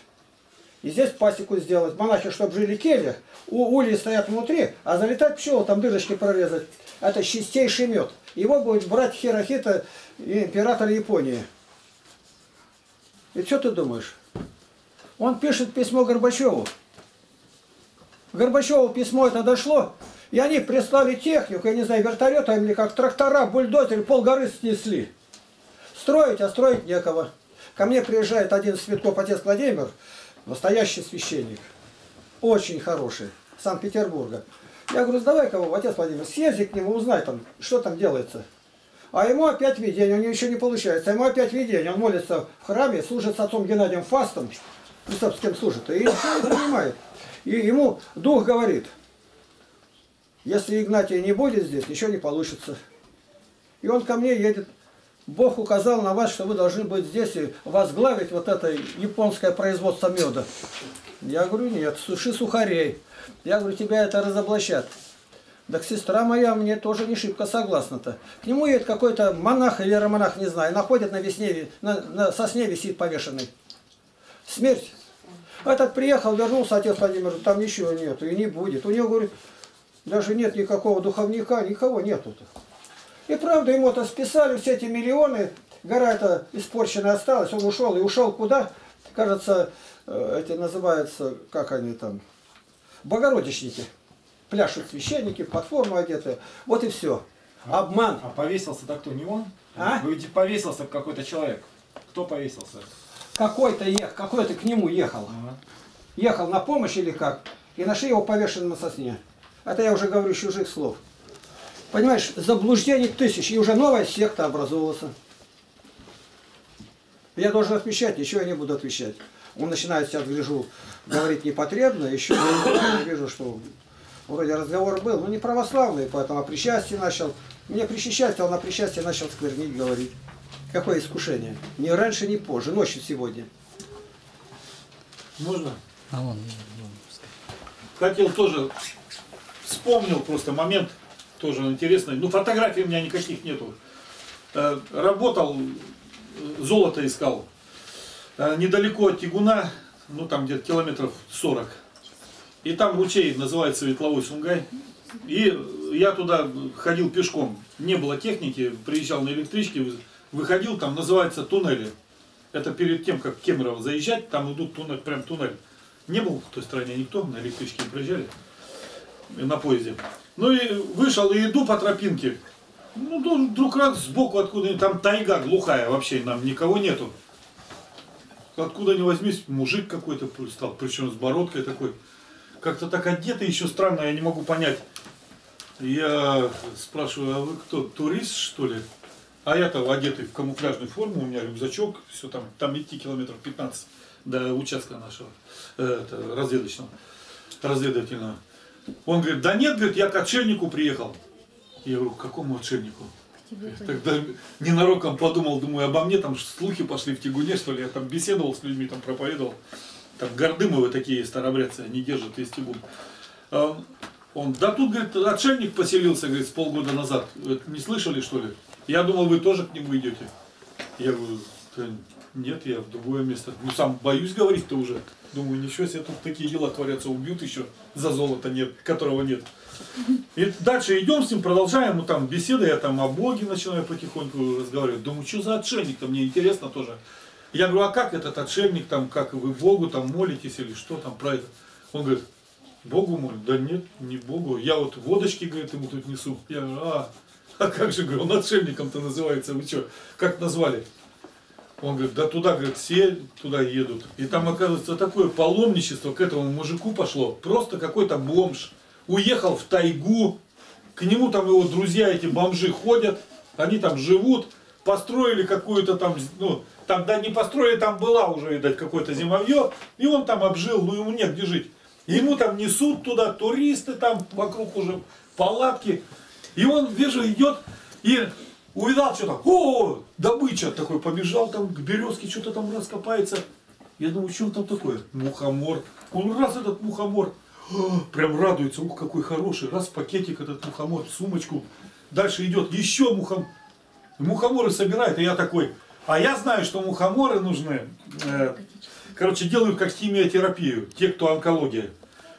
И здесь пасеку сделать. Монахи, чтобы жили кельях, у ульи стоят внутри, а залетать пчелы, там дырочки прорезать. Это чистейший мед. Его будет брать Хирохита, император Японии. И что ты думаешь? Он пишет письмо Горбачеву. Горбачеву письмо это дошло, и они прислали технику, я не знаю, вертолетом или как трактора, бульдозер, полгоры снесли. Строить, а строить некого. Ко мне приезжает один Светков отец Владимир, настоящий священник, очень хороший, Санкт-Петербурга. Я говорю, давай-ка, отец Владимир, съезди к нему, узнай там, что там делается. А ему опять видение, у него еще не получается. Ему опять видение, он молится в храме, служит с отцом Геннадием Фастом, кем служит, и ничего не понимает. И ему дух говорит, если Игнатия не будет здесь, ничего не получится. И он ко мне едет, Бог указал на вас, что вы должны быть здесь и возглавить вот это японское производство меда. Я говорю, нет, суши сухарей. Я говорю, тебя это разоблачат. Так сестра моя мне тоже не шибко согласна-то. К нему едет какой-то монах или романах, не знаю, находит на весне, на, на сосне висит повешенный. Смерть. Этот приехал, вернулся, отец Владимир, там ничего нету и не будет. У него, говорит, даже нет никакого духовника, никого нету-то. И правда, ему это списали, все эти миллионы, гора эта испорченная осталась, он ушел. И ушел куда? Кажется, э, эти называются, как они там, богородичники. Пляшут священники, под форму одеты. Вот и все. Обман. А повесился так кто, не он? А? Вы ведь повесился какой-то человек. Кто повесился? Какой-то ехал, какой-то к нему ехал. Ага. Ехал на помощь или как? И нашли его повешенным на сосне. Это я уже говорю чужих слов. Понимаешь, заблуждений тысяч, и уже новая секта образовалась. Я должен отвечать, ничего я не буду отвечать. Он начинает себя, гляжу, говорить непотребно, еще я вижу, что вроде разговор был, но не православный, поэтому о причастии начал. Мне причащать, он о причастии начал сквернить, говорить. Какое искушение? Ни раньше, ни позже, ночью сегодня. Можно? А вон, Хотел тоже, вспомнил просто момент, тоже интересный. Ну, фотографий у меня никаких нету. Э, Работал, э, золото искал. Э, Недалеко от Тигуна, ну там где-то километров 40. И там ручей называется Ветловой Сунгай. И я туда ходил пешком. Не было техники, приезжал на электричке, выходил, там называется туннели. Это перед тем, как Кемерово заезжать, там идут туннель, прям туннель. Не был в той стране никто, на электричке не проезжали, на поезде. Ну и вышел, и иду по тропинке. Ну, тут вдруг раз сбоку откуда там тайга глухая вообще, нам никого нету. Откуда ни возьмись, мужик какой-то стал, причем с бородкой такой. Как-то так одетый, еще странно, я не могу понять. Я спрашиваю, а вы кто, турист что ли? А я-то одетый в камуфляжную форму, у меня рюкзачок, все там, там идти километров 15 до участка нашего э, это, разведочного, разведывательного. Он говорит, да нет, говорит, я к отшельнику приехал. Я говорю, к какому отшельнику? Тогда ненароком подумал, думаю, обо мне там слухи пошли в Тягуне, что ли, я там беседовал с людьми, там проповедовал. Там гордымовы такие старобрядцы, они держат весь Тягун. А Он, да тут, говорит, отшельник поселился, говорит, с полгода назад. Не слышали, что ли? Я думал, вы тоже к нему идете. Я говорю, «Да нет, я в другое место. Ну, сам боюсь говорить-то уже. Думаю, ничего себе, тут такие дела творятся, убьют еще, за золото нет, которого нет. И дальше идем с ним, продолжаем, ну там беседы, я там о Боге начинаю потихоньку разговаривать. Думаю, что за отшельник-то, мне интересно тоже. Я говорю, а как этот отшельник, там, как вы Богу там молитесь или что там про это? Он говорит, Богу молит? Да нет, не Богу. Я вот водочки, говорит, ему тут несу. Я говорю, а, а как же, говорю, он отшельником-то называется, вы что, как назвали? Он говорит, да туда, говорит, все туда едут. И там, оказывается, такое паломничество к этому мужику пошло. Просто какой-то бомж. Уехал в тайгу. К нему там его друзья, эти бомжи, ходят. Они там живут. Построили какую-то там, ну, там, да не построили, там была уже, видать, какое-то зимовье. И он там обжил, ну ему негде жить. Ему там несут туда туристы, там вокруг уже палатки. И он, вижу, идет и увидал что-то, о, добыча такой, побежал там к березке, что-то там раскопается. Я думаю, что там такое? Мухомор. Он раз этот мухомор, прям радуется, ух, какой хороший, раз пакетик этот мухомор, сумочку. Дальше идет еще мухомор. Мухоморы собирает, и я такой, а я знаю, что мухоморы нужны, э, короче, делают как химиотерапию, те, кто онкология.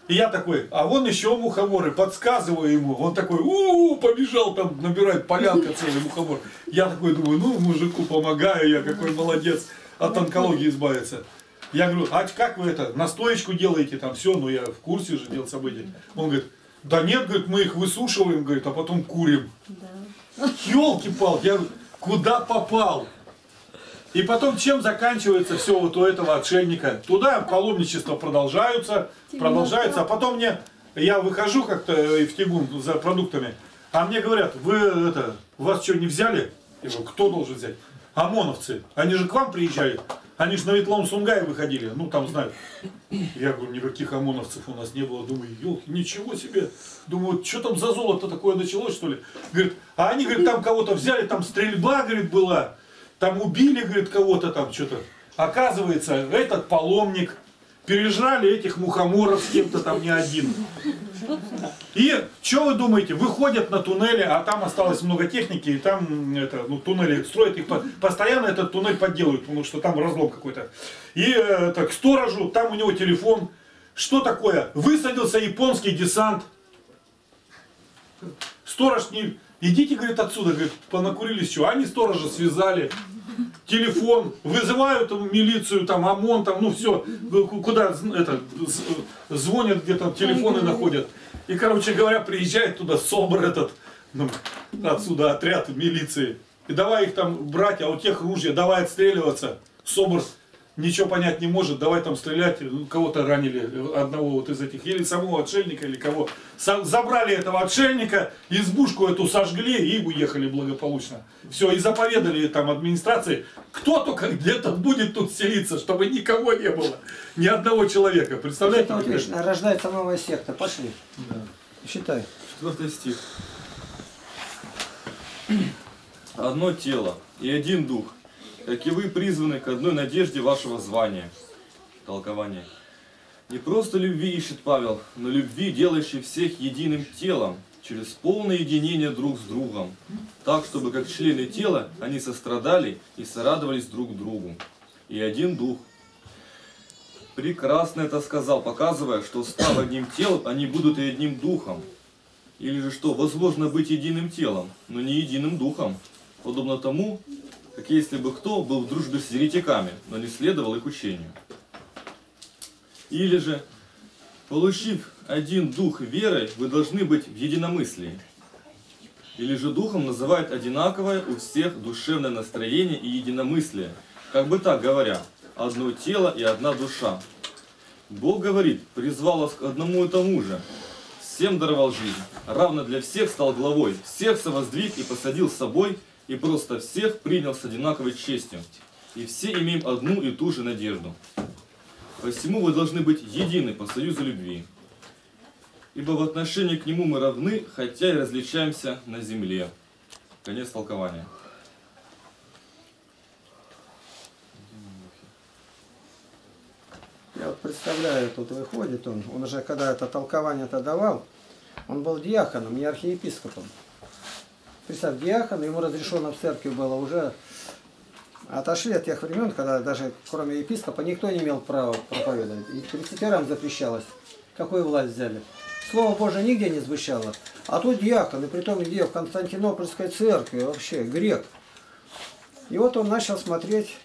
И я такой, а вон еще мухоморы, подсказываю ему. Он такой, у, побежал там, набирает полянка целый мухомор. Я такой думаю, ну, мужику помогаю, я какой молодец, от онкологии избавиться. Я говорю, а как вы это, настоечку делаете там, все, ну я в курсе же дел событий. Он говорит, да нет, говорит, мы их высушиваем, говорит, а потом курим. Елки-палки, я говорю, куда попал? И потом чем заканчивается все вот у этого отшельника? Туда паломничество продолжаются, продолжается, а потом мне, я выхожу как-то в Тигун за продуктами, а мне говорят, вы это, вас что, не взяли? Я говорю, кто должен взять? ОМОНовцы. Они же к вам приезжали. Они же на Ветлом Сунгае выходили, ну там знают. Я говорю, никаких ОМОНовцев у нас не было. Думаю, елки, ничего себе. Думаю, что там за золото такое началось, что ли? Говорит, а они, говорит, там кого-то взяли, там стрельба, говорит, была. Там убили, говорит, кого-то там что-то. Оказывается, этот паломник, пережрали этих мухоморов с кем-то там не один. И что вы думаете, выходят на туннели, а там осталось много техники, и там это, ну, туннели строят их, по- постоянно этот туннель подделывают, потому что там разлом какой-то. И э, это, к сторожу, там у него телефон. Что такое? Высадился японский десант. Сторож не... Идите, говорит, отсюда, говорит, понакурились что. Они сторожа связали. Телефон, вызывают там милицию, там ОМОН, там, ну все, куда з- это, звонят, где там телефоны находят. И, короче говоря, приезжает туда СОБР этот, ну, отсюда отряд милиции. и давай их там брать, а у тех ружья, давай отстреливаться. Собор ничего понять не может, давай там стрелять, ну, кого-то ранили, одного вот из этих, или самого отшельника, или кого. Сам- забрали этого отшельника, избушку эту сожгли и уехали благополучно. Все, и заповедали там администрации, кто только где-то будет тут селиться, чтобы никого не было, ни одного человека. Представляете? Это вот видишь, рождается новая секта. Пошли. Считай. Четвертый стих. Одно тело и один дух, как и вы призваны к одной надежде вашего звания. Толкование. Не просто любви ищет Павел, но любви, делающей всех единым телом, через полное единение друг с другом, так, чтобы как члены тела они сострадали и сорадовались друг другу. И один дух. Прекрасно это сказал, показывая, что став одним телом, они будут и одним духом. Или же что, возможно быть единым телом, но не единым духом, подобно тому, как если бы кто был в дружбе с еретиками, но не следовал их учению. Или же, получив один дух верой, вы должны быть в единомыслии. Или же духом называют одинаковое у всех душевное настроение и единомыслие, как бы так говоря, одно тело и одна душа. Бог говорит, призвал вас к одному и тому же, всем даровал жизнь, равно для всех стал главой, всех совоздвиг и посадил с собой, и просто всех принял с одинаковой честью. И все имеем одну и ту же надежду. Посему вы должны быть едины по союзу любви. Ибо в отношении к нему мы равны, хотя и различаемся на земле. Конец толкования. Я вот представляю, тут выходит он, он уже когда это толкование-то давал, он был диаконом, не архиепископом. Представь, диакон, ему разрешено в церкви было уже, отошли от тех времен, когда даже кроме епископа никто не имел права проповедовать. И пресвитерам запрещалось. Какую власть взяли? Слово Божие нигде не звучало. А тут диакон, и притом где? В Константинопольской церкви, вообще, грек. И вот он начал смотреть,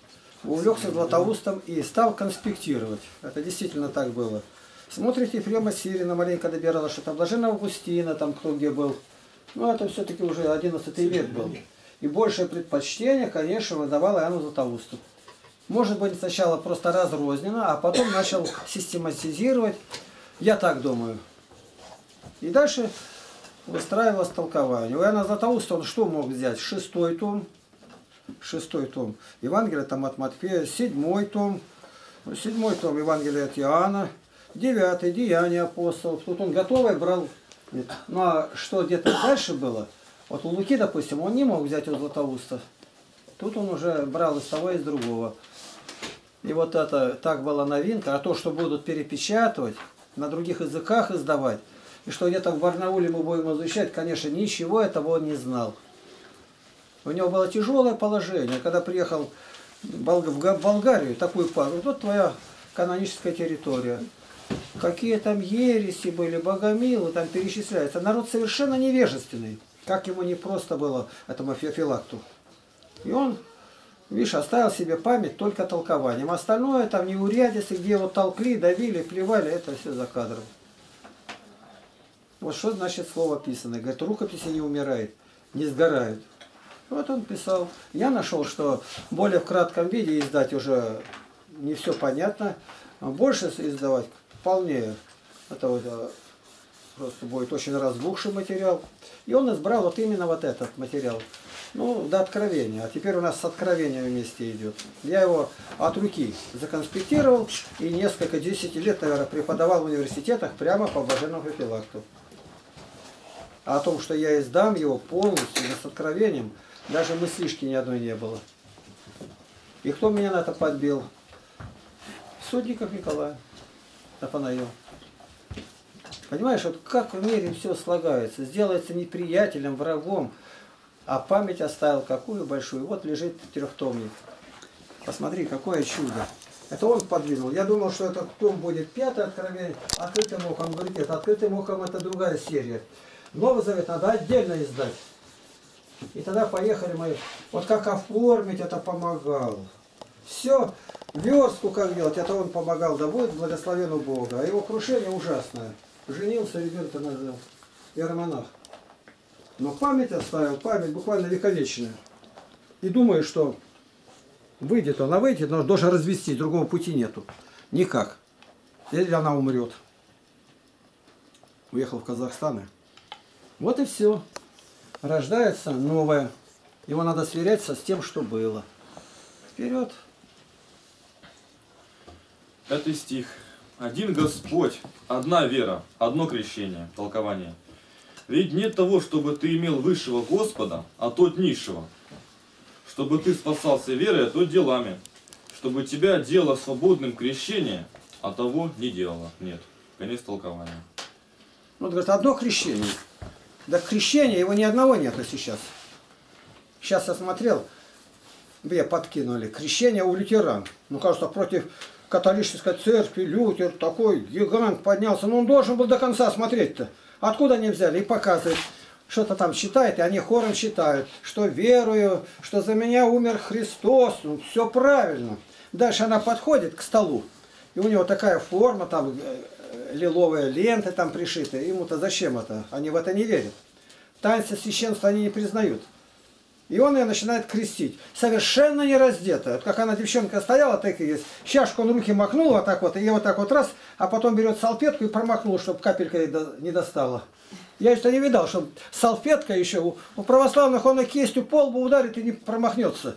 увлекся Златоустом и стал конспектировать. Это действительно так было. Смотрит Ефрема Сирина, маленько добирала, что там Блажена Августина, там кто где был. Ну, это все-таки уже 11 век был. И большее предпочтение, конечно, выдавал Иоанну Златоусту. Может быть, сначала просто разрозненно, а потом начал систематизировать. Я так думаю. И дальше выстраивалось толкование. У Иоанна Златоуста он что мог взять? Шестой том, шестой том. Евангелие там от Матфея, седьмой том, седьмой том Евангелие от Иоанна, девятый Деяния апостолов. Тут он готовый брал. Ну а что где-то дальше было? Вот у Луки, допустим, он не мог взять у Златоуста. Тут он уже брал из того, и из другого. И вот это так была новинка. А то, что будут перепечатывать, на других языках издавать, и что где-то в Барнауле мы будем изучать, конечно, ничего этого он не знал. У него было тяжелое положение, когда приехал в Га- Болгарию, такую пару, вот твоя каноническая территория. Какие там ереси были, богомилы, там перечисляются. Народ совершенно невежественный. Как ему не просто было, этому Феофилакту. И он, видишь, оставил себе память только толкованием. Остальное там неурядицы, где его толкли, давили, плевали, это все за кадром. Вот что значит слово писанное. Говорит, рукописи не умирает, не сгорают. Вот он писал. Я нашел, что более в кратком виде издать уже не все понятно. Больше издавать вполне. Это вот э, просто будет очень разбухший материал. И он избрал вот именно вот этот материал. Ну, до откровения. А теперь у нас с откровением вместе идет. Я его от руки законспектировал и несколько, 10 лет, наверное, преподавал в университетах прямо по блаженному Феофилакту. А о том, что я издам его полностью, с откровением, даже мыслишки ни одной не было. И кто меня на это подбил? Судников Николай Афанаил. Понимаешь, вот как в мире все слагается. Сделается неприятелем, врагом, а память оставил какую большую. Вот лежит трехтомник. Посмотри, какое чудо. Это он подвинул. Я думал, что этот том будет пятое откровение, открытым ухом. Говорит, нет, открытым ухом это другая серия. Новый Завет надо отдельно издать. И тогда поехали мы. Вот как оформить, это помогал. Все, верстку как делать, это он помогал. Да будет благословен у Бога. А его крушение ужасное. Женился, ребенка надо. Иеромонах. Но память оставил, память буквально вековечная. и думает, что выйдет она выйдет, но должен развестись, другого пути нету. Никак. Или она умрет. Уехал в Казахстан. Вот и все. Рождается новое. Его надо сверяться с тем, что было. Вперед. Пятый стих. Один Господь, одна вера, одно крещение, толкование. Ведь нет того, чтобы ты имел высшего Господа, а тот низшего. Чтобы ты спасался верой, а тот делами. Чтобы тебя делало свободным крещение, а того не делало. Нет. Конец толкования. Вот говорит, одно крещение. Да крещения его ни одного нету сейчас. Сейчас я смотрел, где подкинули. Крещение у лютеран. Ну, кажется, против католической церкви Лютер такой гигант поднялся. Но он должен был до конца смотреть-то. Откуда они взяли? И показывают. Что-то там читает, и они хором считают, что верую, что за меня умер Христос. Ну, все правильно. Дальше она подходит к столу. И у него такая форма, там э, лиловые ленты там пришиты. Ему-то зачем это? Они в это не верят. Таинство священства они не признают. И он ее начинает крестить. Совершенно не раздетая. Вот как она, девчонка, стояла, так и есть. Чашку он руки макнул вот так вот, и вот так вот раз, а потом берет салфетку и промахнул, чтобы капелька не достала. Я это не видал, что салфетка еще у, у православных он и кистью пол бы ударит и не промахнется.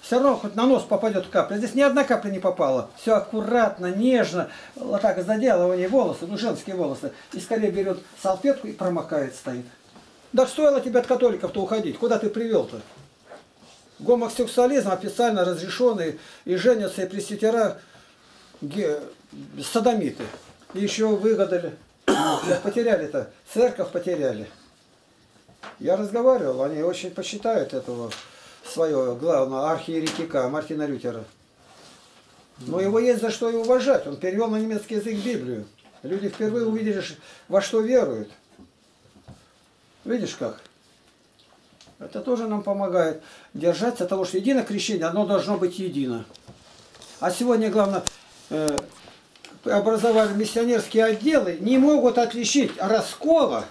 Все равно хоть на нос попадет капля. Здесь ни одна капля не попала. Все аккуратно, нежно. Вот так заделывание волосы, ну женские волосы. И скорее берет салфетку и промокает стоит. Да стоило тебе от католиков-то уходить. Куда ты привел-то? Гомосексуализм официально разрешенный. И женятся и пресвитера ге... садомиты. И еще выгадали. Потеряли-то. Церковь потеряли. Я разговаривал, они очень почитают этого своего главного архиеретика Мартина Лютера. Но его есть за что и уважать. Он перевел на немецкий язык Библию. Люди впервые увидели, во что веруют. Видишь как? Это тоже нам помогает держаться того, что единое крещение, оно должно быть едино. А сегодня, главное, э, образовали миссионерские отделы, не могут отличить раскола,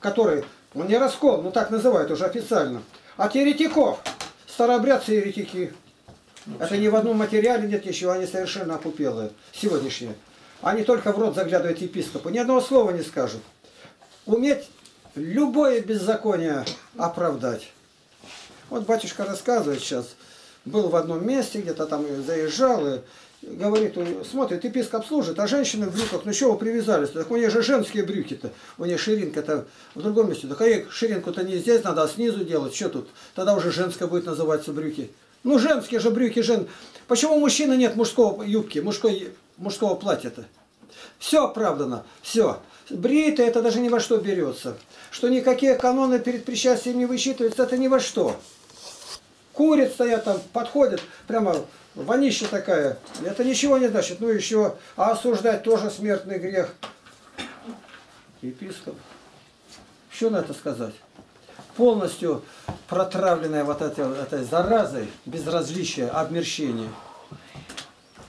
который, он не раскол, но так называют уже официально, от еретиков. Старообрядцы еретики. Это ни в одном материале нет еще, они совершенно опупелые, сегодняшние. Они только в рот заглядывают епископу, ни одного слова не скажут. Уметь любое беззаконие оправдать. Вот батюшка рассказывает сейчас, был в одном месте, где-то там заезжал, и говорит, смотрит, епископ служит, а женщины в брюках, ну чего вы привязались? Так у нее же женские брюки-то, у нее ширинка-то в другом месте. Так а ей ширинку-то не здесь надо, а снизу делать, что тут? Тогда уже женская будет называться брюки. Ну женские же брюки, жен. Почему у мужчины нет мужского юбки, мужской, мужского платья-то? Все оправдано, все. Бритое это даже ни во что берется. Что никакие каноны перед причастием не высчитываются, это ни во что. Курят стоят там, подходят, прямо вонища такая. Это ничего не значит. Ну еще, а осуждать тоже смертный грех. Епископ. Что на это сказать? Полностью протравленная вот этой, этой заразой, безразличие, обмерщение.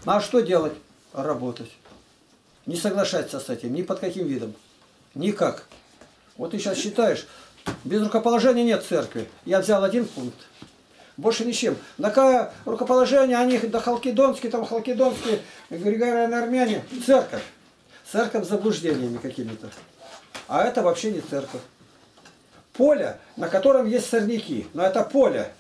А что делать? Работать. Не соглашаться с этим, ни под каким видом. Никак. Вот ты сейчас считаешь, без рукоположения нет церкви. Я взял один пункт. Больше ничем. Такое рукоположение, они до Халкидонские, там Халкидонские, Григория армяне. Церковь. Церковь с заблуждениями какими-то. А это вообще не церковь. Поле, на котором есть сорняки. Но это поле.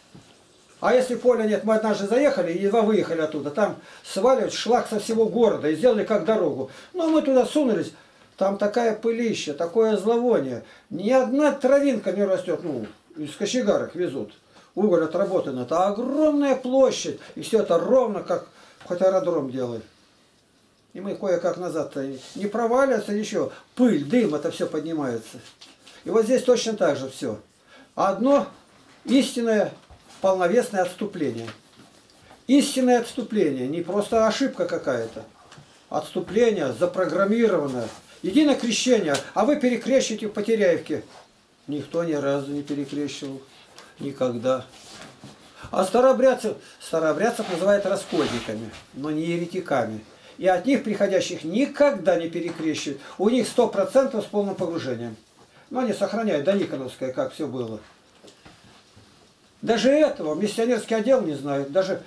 А если поля нет, мы однажды заехали едва выехали оттуда. Там сваливать шлак со всего города и сделали как дорогу. Ну, мы туда сунулись. Там такая пылища, такое зловоние. Ни одна травинка не растет. Ну, из кочегарок везут. Уголь отработан. Это огромная площадь. И все это ровно, как хоть аэродром делает. И мы кое-как назад-то не проваливаться ничего. Пыль, дым, это все поднимается. И вот здесь точно так же все. Одно истинное полновесное отступление. Истинное отступление, не просто ошибка какая-то. Отступление запрограммированное. Единое крещение, а вы перекрещиваете в Потеряевке. Никто ни разу не перекрещивал. Никогда. А старообрядцев, старообрядцев называют раскольниками, но не еретиками. И от них приходящих никогда не перекрещивают. У них сто процентов с полным погружением. Но они сохраняют до Никоновское, как все было. Даже этого миссионерский отдел не знает. Даже,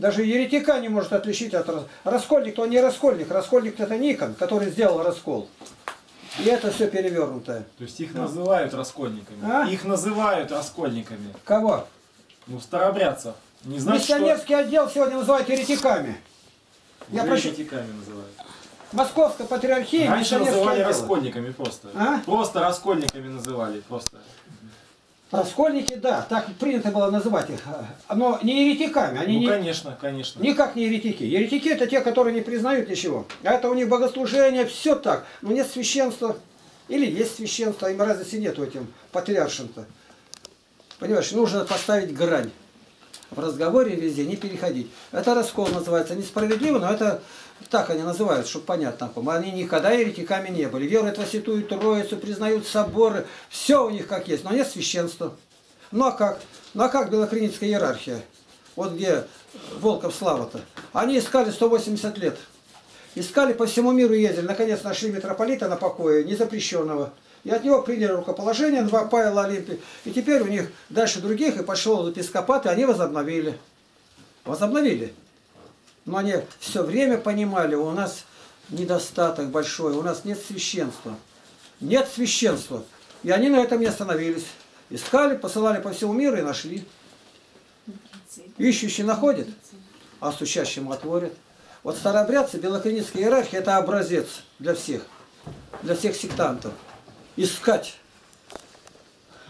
даже еретика не может отличить от рас- раскольник. Он не раскольник. Раскольник это Никон, который сделал раскол. И это все перевернутое. То есть их называют раскольниками. А? Их называют раскольниками. Кого? Ну, старобрядцев. Не значит, что Миссионерский отдел сегодня называют еретиками. Я уже прошу. еретиками называют. Московская патриархия, Раньше называли отдел. раскольниками просто. А? Просто раскольниками называли. Просто. Раскольники, да, так принято было называть их. Но не еретиками, они ну, не, конечно, конечно. никак не еретики. Еретики это те, которые не признают ничего. А это у них богослужение, все так. Но нет священства. Или есть священство, им разницы нет этим патриаршим-то. Понимаешь, нужно поставить грань. В разговоре везде не переходить. Это раскол называется несправедливо, но это так они называют, чтобы понятно. Они никогда еретиками не были. Веруют во Святую Троицу, признают соборы. Все у них как есть, но нет священства. Ну а как? Ну а как белокриницкая иерархия? Вот где Волков Слава-то. Они искали 180 лет. Искали по всему миру ездили. Наконец нашли митрополита на покое, незапрещенного. И от него приняли рукоположение, два Павла Олимпи. И теперь у них дальше других, и пошел епископат, и они возобновили. Возобновили. Но они все время понимали, у нас недостаток большой, у нас нет священства. Нет священства. И они на этом не остановились. Искали, посылали по всему миру и нашли. Ищущий находит, а стучащему отворят. Вот старообрядцы, белокреницкая иерархия – это образец для всех, для всех сектантов. Искать.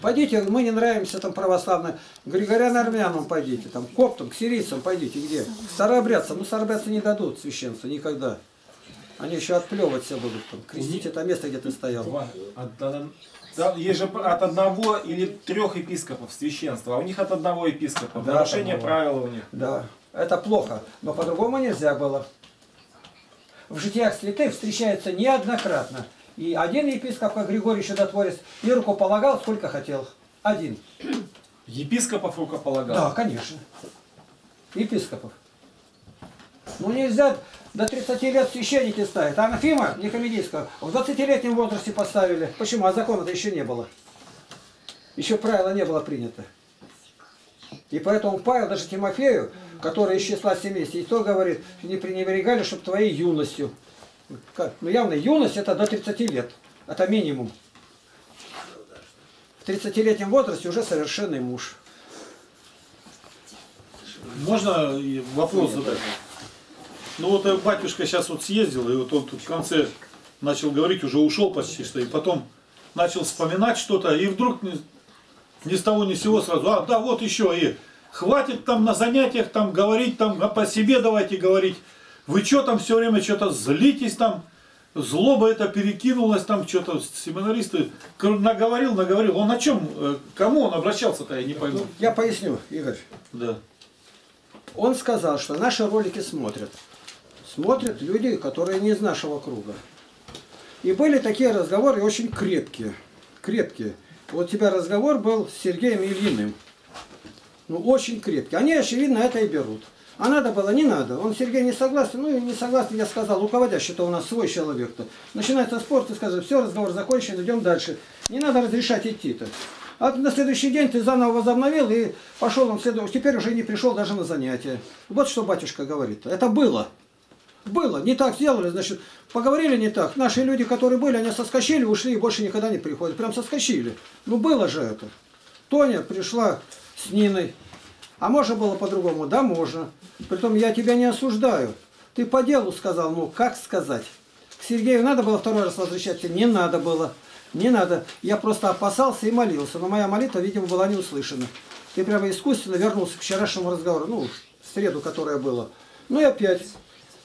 Пойдите, мы не нравимся там православным, Григорян армянам пойдите, там, коптам, к сирийцам пойдите, где? Старообрядцам, ну старообрядцы не дадут священства никогда. Они еще отплевывать все будут, там, крестить это место, где ты стоял. Там есть же от одного или трех епископов священства, а у них от одного епископа. Да, Нарушение правила у них. Да, это плохо, но по-другому нельзя было. В житиях святых встречается неоднократно. И один епископ, как Григорий Чудотворец, и руку полагал, сколько хотел. Один. Епископов рукополагал. Да, конечно. Епископов. Ну нельзя до 30 лет священники ставят. А Анафима Никомедийского в 20-летнем возрасте поставили. Почему? А закона-то еще не было. Еще правила не было принято. И поэтому Павел даже Тимофею, который из числа семейства, и то говорит, не пренебрегали, чтобы твоей юностью. Ну явно юность это до 30 лет. Это минимум. В 30-летнем возрасте уже совершенный муж. Можно вопрос задать? Ну вот э, батюшка сейчас вот съездил, и вот он тут в конце начал говорить, уже ушел почти что, и потом начал вспоминать что-то, и вдруг ни, ни с того ни с сего сразу, а да, вот еще, и хватит там на занятиях там говорить, там а по себе давайте говорить, вы что там все время что-то злитесь там, злоба это перекинулась там, что-то семинаристы наговорил, наговорил, он о чем, э, кому он обращался-то, я не пойму. Я поясню, Игорь. Да. Он сказал, что наши ролики смотрят. Смотрят люди, которые не из нашего круга. И были такие разговоры очень крепкие. Крепкие. Вот у тебя разговор был с Сергеем Ильиным. Ну, очень крепкий. Они, очевидно, это и берут. А надо было, не надо. Он, Сергей, не согласен. Ну, и не согласен, я сказал, руководящий-то у нас свой человек-то. Начинается спор, ты скажешь, все, разговор закончен, идем дальше. Не надо разрешать идти-то. А на следующий день ты заново возобновил и пошел он следующий. Теперь уже не пришел даже на занятия. Вот что батюшка говорит. Это было. Было. Не так сделали, значит, поговорили не так. Наши люди, которые были, они соскочили, ушли и больше никогда не приходят. Прям соскочили. Ну было же это. Тоня пришла с Ниной. А можно было по-другому? Да, можно. Притом я тебя не осуждаю. Ты по делу сказал, ну как сказать? К Сергею надо было второй раз возвращаться? Не надо было. Не надо. Я просто опасался и молился. Но моя молитва, видимо, была не услышана. Ты прямо искусственно вернулся к вчерашнему разговору. Ну, в среду, которая была. Ну и опять.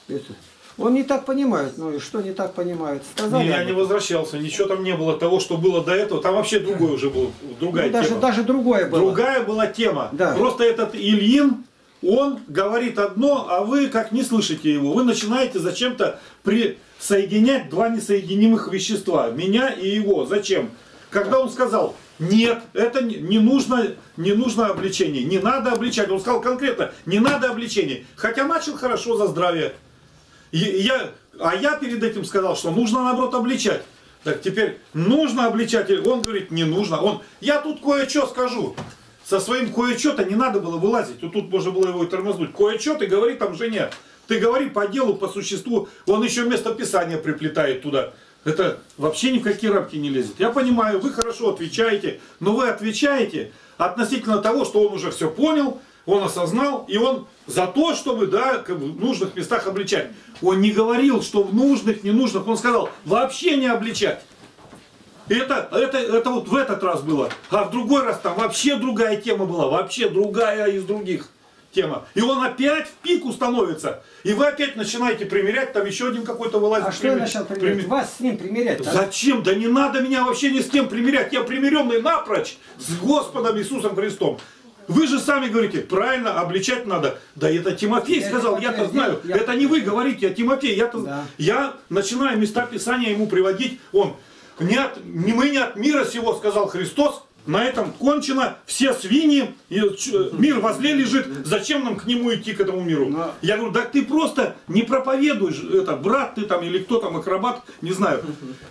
Это. Он не так понимает. Ну и что не так понимает? Сказал Не, я не возвращался, ничего там не было того, что было до этого. Там вообще другой уже был, другая Ну, даже, тема. даже другое было. Другая была тема. Да. Просто этот Ильин, он говорит одно, а вы как не слышите его. Вы начинаете зачем-то присоединять два несоединимых вещества. Меня и его. Зачем? Когда он сказал, нет, это не- нужно, не нужно обличение, не надо обличать. Он сказал конкретно, не надо обличение. Хотя начал хорошо за здравие. И я, а я перед этим сказал, что нужно наоборот обличать. Так теперь нужно обличать. Он говорит, не нужно. Он, я тут кое-что скажу. Со своим кое-что-то не надо было вылазить. Вот тут можно было его и тормознуть. Кое-что ты говори там жене. Ты говори по делу, по существу. Он еще место писания приплетает туда. Это вообще ни в какие рамки не лезет. Я понимаю, вы хорошо отвечаете, но вы отвечаете относительно того, что он уже все понял, он осознал, и он за то, чтобы да, в нужных местах обличать. Он не говорил, что в нужных, ненужных, он сказал, вообще не обличать. И Это, это, это вот в этот раз было. А в другой раз там вообще другая тема была. Вообще другая из других тема. И он опять в пику становится. И вы опять начинаете примерять, там еще один какой-то вылазит. А что я пример- начал примерять? пример- Вас с ним примерять? а? Зачем? Да не надо меня вообще ни с кем примерять. Я примиренный напрочь с Господом Иисусом Христом. Вы же сами говорите, правильно, обличать надо. Да это Тимофей Я сказал, я-то знаю. Я- Это не вы говорите, а Тимофей. Я-то, Да. я начинаю места Писания ему приводить. Он, не от, не мы не от мира сего, сказал Христос. На этом кончено, все свиньи, ч- мир возле лежит, зачем нам к нему идти, к этому миру? Но- Я говорю, да ты просто не проповедуешь, это, брат ты там или кто там, акробат, не знаю.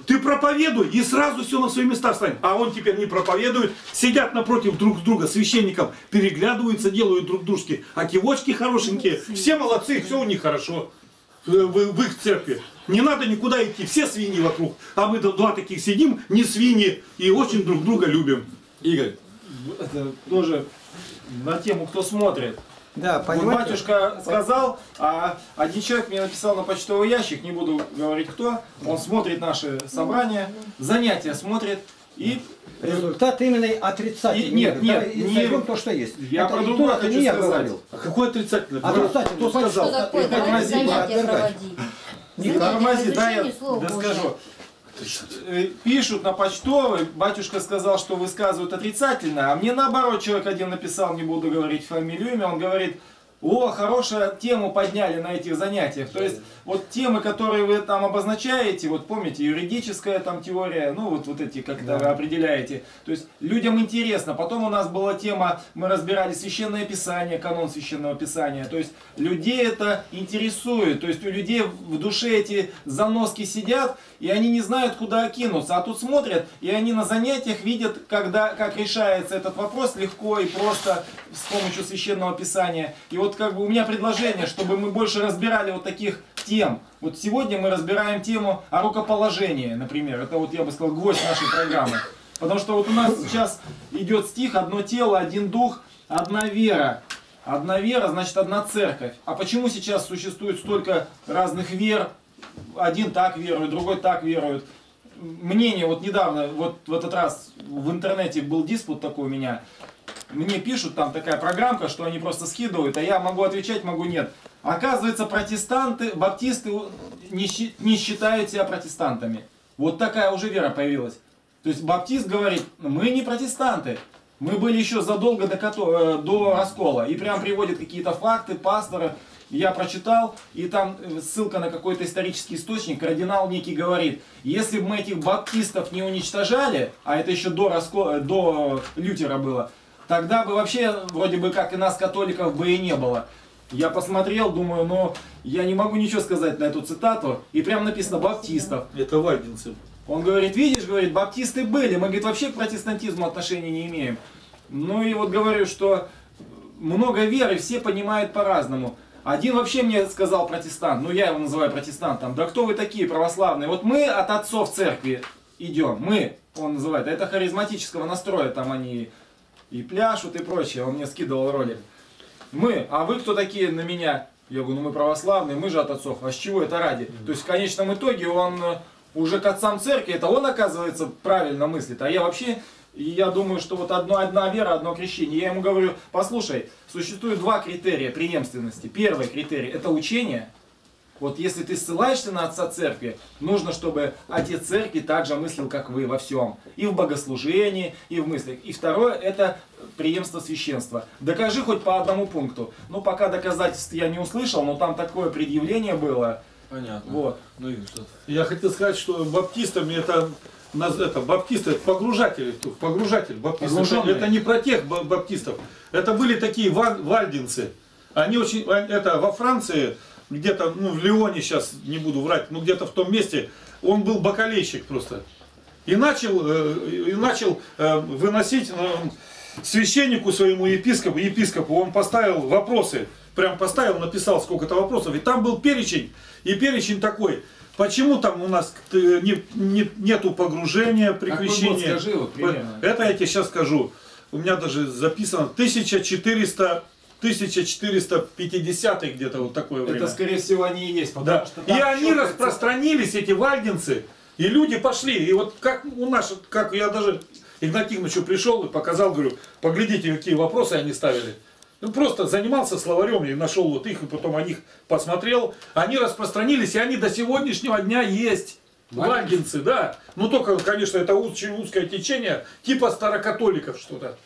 Ты проповедуй, и сразу все на свои места встанет. А он теперь не проповедует, сидят напротив друг друга священником, переглядываются, делают друг дружки, а кивочки хорошенькие, все молодцы, все у них хорошо э, в, в их церкви. Не надо никуда идти, все свиньи вокруг. А мы два таких сидим, не свиньи, и очень друг друга любим. Игорь, Это тоже на тему, кто смотрит. Да, Вот понимаете? батюшка сказал, а один человек мне написал на почтовый ящик, не буду говорить кто, он смотрит наши собрания, занятия смотрит, и Результат именно отрицательный. И- нет, нет, не- найдем то, что есть. Я это про другое хочу не я сказать. говорил. А какой отрицательный? Отрицательный. Кто сказал? Что такое? это Давайте занятия отвергать. Проводить. тормози, да, я Изучение слова да Божьего. скажу. Э, Пишут на почтовый, батюшка сказал, что высказывают отрицательно, а мне наоборот человек один написал, не буду говорить фамилию, имя, он говорит, о, хорошую тему подняли на этих занятиях. То есть вот темы, которые вы там обозначаете, вот помните, юридическая там теория, ну вот, вот эти как-то вы определяете. То есть людям интересно. Потом у нас была тема, мы разбирали священное писание, канон священного писания. То есть людей это интересует. То есть у людей в душе эти заноски сидят, и они не знают, куда кинуться. А тут смотрят, и они на занятиях видят, когда, как решается этот вопрос легко и просто с помощью священного писания. И вот как бы у меня предложение, чтобы мы больше разбирали вот таких тем. Вот сегодня мы разбираем тему о рукоположении, например. Это вот я бы сказал гвоздь нашей программы. Потому что вот у нас сейчас идет стих «Одно тело, один дух, одна вера». Одна вера, значит одна церковь. А почему сейчас существует столько разных вер? Один так верует, другой так верует. Мнение, вот недавно, вот в этот раз в интернете был диспут такой у меня. Мне пишут, там такая программка, что они просто скидывают, а я могу отвечать, могу нет. Оказывается, протестанты, баптисты не, считают себя протестантами. Вот такая уже вера появилась. То есть баптист говорит, мы не протестанты. Мы были еще задолго до, э, до раскола. И прям приводит какие-то факты, пасторы. Я прочитал, и там э, ссылка на какой-то исторический источник, кардинал некий говорит, если бы мы этих баптистов не уничтожали, а это еще до, раско... э, до Лютера было, тогда бы вообще вроде бы как и нас, католиков, бы и не было. Я посмотрел, думаю, ну, я не могу ничего сказать на эту цитату, и прям написано «баптистов». Это вальдинцы. Он говорит, видишь, говорит, баптисты были, мы, говорит, вообще к протестантизму отношения не имеем. Ну и вот говорю, что много веры, все понимают по-разному. Один вообще мне сказал протестант, ну я его называю протестантом, да кто вы такие православные? Вот мы от отцов церкви идем, мы, он называет, это харизматического настроя, там они и пляшут и прочее, он мне скидывал ролик. Мы, а вы кто такие на меня? Я говорю, ну мы православные, мы же от отцов. А с чего это ради? То есть в конечном итоге он э, уже к отцам церкви, это он, оказывается, правильно мыслит. А я вообще, я думаю, что вот одно, одна вера, одно крещение. Я ему говорю, послушай, существует два критерия преемственности. Первый критерий – это учение. Вот если ты ссылаешься на отца церкви, нужно, чтобы отец церкви также мыслил, как вы, во всем. И в богослужении, и в мыслях. И второе – это преемство священства. Докажи хоть по одному пункту. Ну, пока доказательств я не услышал, но там такое предъявление было. понятно. Вот. Ну, Игорь, что Я хотел сказать, что баптистами это, наз- это баптисты, это погружатели, погружатель баптистов. Это, не про тех ба- баптистов. Это были такие ва- вальдинцы. Они очень, а, это во Франции, где-то, ну в Лионе сейчас, не буду врать, ну где-то в том месте, он был бакалейщик просто. И начал, э, и начал э, выносить, э, священнику своему епископу, епископу, он поставил вопросы, прям поставил, написал сколько-то вопросов, и там был перечень, и перечень такой, почему там у нас э, не, не- нету погружения при Какой год, крещении? скажи, вот, примерно. Это я тебе сейчас скажу. У меня даже записано 1400, 1450 где-то вот такое время. Это, скорее всего, они и есть. Да. что И они распространились, эти вальденцы, и люди пошли. И вот как у нас, как я даже Игнатьевичу пришел и показал, говорю, поглядите, какие вопросы они ставили. Ну, просто занимался словарем и нашел вот их, и потом о них посмотрел. Они распространились, и они до сегодняшнего дня есть. Вальденцы, да. Ну, только, конечно, это очень узкое течение, типа старокатоликов что-то.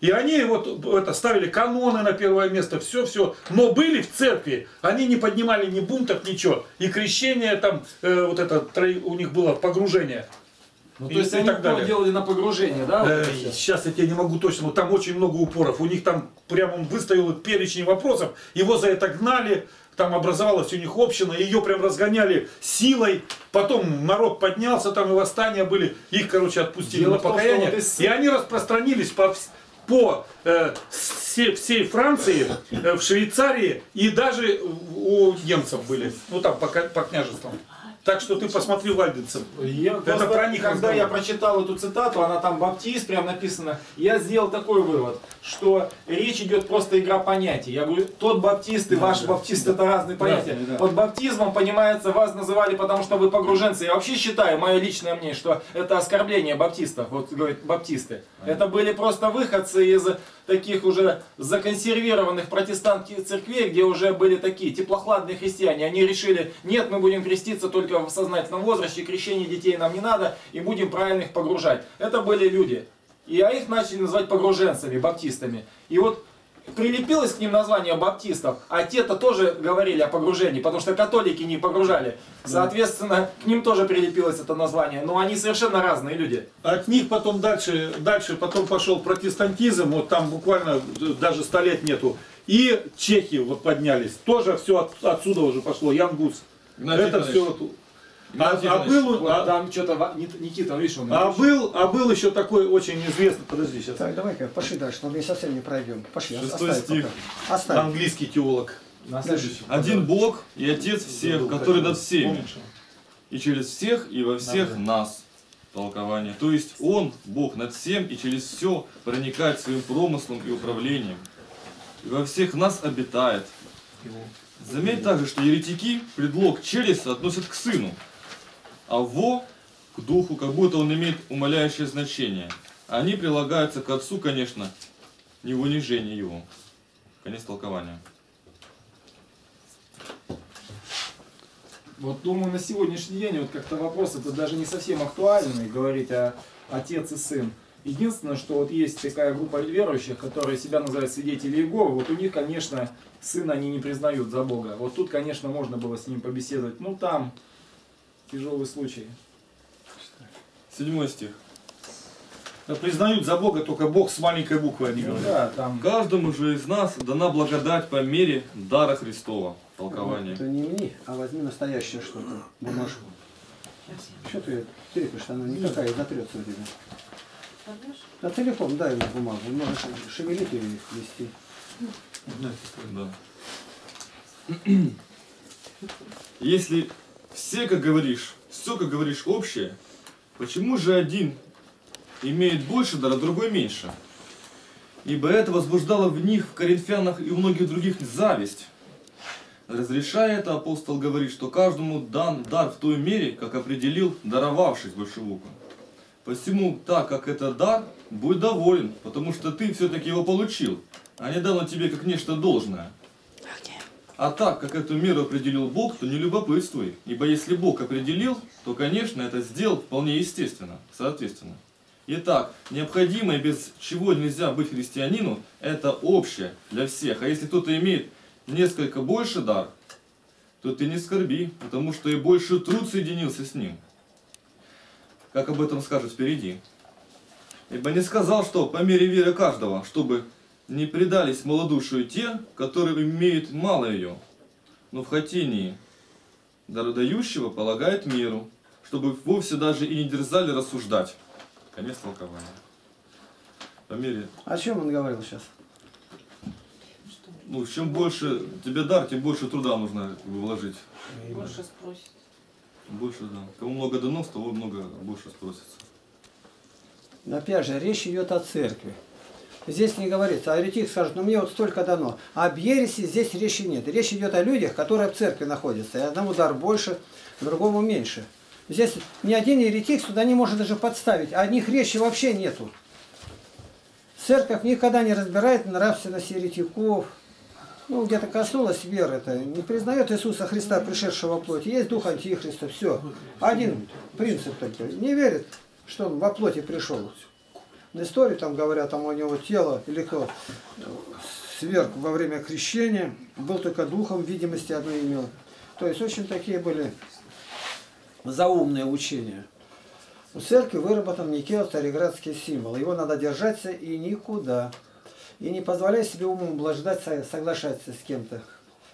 И они вот это, ставили каноны на первое место, все-все. Но были в церкви, они не поднимали ни бунтов, ничего. И крещение там, э, вот это, у них было погружение. Ну, и- то есть и они так далее. делали на погружение, да? вот Э, всё? сейчас я тебе не могу точно, но там очень много упоров. У них там прямо он выставил перечень вопросов, его за это гнали, там образовалась у них община, ее прям разгоняли силой, потом народ поднялся, там и восстания были, их, короче, отпустили Дело на в том, покаяние, вот из- и они распространились по, по э, все- всей Франции, э, в Швейцарии и даже у немцев были, ну там по, по княжествам. Так что ты посмотри вальденцев. Я Это просто, про них когда я прочитал эту цитату, она там баптист, прям написано, я сделал такой вывод, что речь идет просто игра понятий. Я говорю, тот баптист и ваш баптист это разные понятия. Разные, да. Вот баптизмом, понимается, вас называли, потому что вы погруженцы. Я вообще считаю, мое личное мнение, что это оскорбление баптистов, вот говорят баптисты. Это были просто выходцы из таких уже законсервированных протестантских церквей, где уже были такие теплохладные христиане. Они решили, нет, мы будем креститься только в сознательном возрасте, крещение детей нам не надо, и будем правильно их погружать. Это были люди. И а их начали называть погруженцами, баптистами. И вот прилепилось к ним название баптистов, а те-то тоже говорили о погружении, потому что католики не погружали. Соответственно, к ним тоже прилепилось это название, но они совершенно разные люди. От них потом дальше, дальше потом пошел протестантизм, вот там буквально даже ста лет нету. И чехи вот поднялись, тоже все отсюда уже пошло, Ян Гус. Игнатий Это все вот. А, а был, Вот а, там что-то Никита, видишь, он а был, а был еще такой очень известный, подожди сейчас, Так, давай-ка, пошли дальше, но мы совсем не пройдем. Пошли, Шестой стих. пока. Оставь. английский теолог. на следующий. Один Бог и Отец всех, который над всеми, и через всех и во всех нас. Толкование. То есть Он, Бог над всем, и через все проникает своим промыслом и управлением. И во всех нас обитает. Заметь также, что еретики предлог через относят к Сыну, а во к Духу, как будто он имеет умоляющее значение. Они прилагаются к Отцу, конечно, не в унижении Его. Конец толкования. Вот думаю, на сегодняшний день вот как-то вопрос это даже не совсем актуальный, говорить о отец и сын. Единственное, что вот есть такая группа верующих, которые себя называют свидетели Иеговы, вот у них, конечно, сына они не признают за Бога. Вот тут, конечно, можно было с ним побеседовать. Ну там тяжелый случай. Седьмой стих. Признают за Бога только Бог с маленькой буквы, они Ну говорят. да, там Каждому же из нас дана благодать по мере дара Христова. Толкование. Это не мне, а возьми настоящее что-то, бумажку. Что ты трепишь, она никакая затрется у тебя. На телефон дай ему бумагу, можешь шевелить и вести. Да. [CLEARS THROAT] Если все, как говоришь, все, как говоришь, общее, почему же один имеет больше дара, другой меньше? Ибо это возбуждало в них, в коринфянах и у многих других зависть. Разрешая это, апостол говорит, что каждому дан дар в той мере, как определил большой буквы. Посему, так как это дар, будь доволен, потому что ты все-таки его получил, а не дано тебе как нечто должное. А так, как эту меру определил Бог, то не любопытствуй, ибо если Бог определил, то, конечно, это сделал вполне естественно, соответственно. Итак, необходимое, без чего нельзя быть христианину, это общее для всех. А если кто-то имеет несколько больше дар, то ты не скорби, потому что и больше труд соединился с ним. Как об этом скажет впереди. Ибо не сказал, что по мере веры каждого, чтобы не предались малодушию те, которые имеют мало ее, но в хотении дародающего полагает меру, чтобы вовсе даже и не дерзали рассуждать. Конец толкования. по мере, О чем он говорил сейчас? ну, чем больше тебе дар, тем больше труда нужно как бы, вложить. Больше спросит. Больше, да. Кому много дано, с того много больше спросится. Но опять же, речь идет о церкви. Здесь не говорится, а еретик скажет, ну мне вот столько дано. А об ереси здесь речи нет. Речь идет о людях, которые в церкви находятся. И одному дар больше, другому меньше. Здесь ни один еретик сюда не может даже подставить. А о них речи вообще нету. Церковь никогда не разбирает нравственность еретиков. Ну, где-то коснулась веры это. Не признает Иисуса Христа, пришедшего во плоти. Есть дух Антихриста, все. Один принцип только. Не верит, что он во плоти пришел. На истории там говорят, там у него тело или кто сверх во время крещения был только духом видимости одно имел. То есть очень такие были заумные учения. У церкви выработан некий цареградский символ. Его надо держаться и никуда. И не позволяй себе умом блаждаться, соглашаться с кем-то.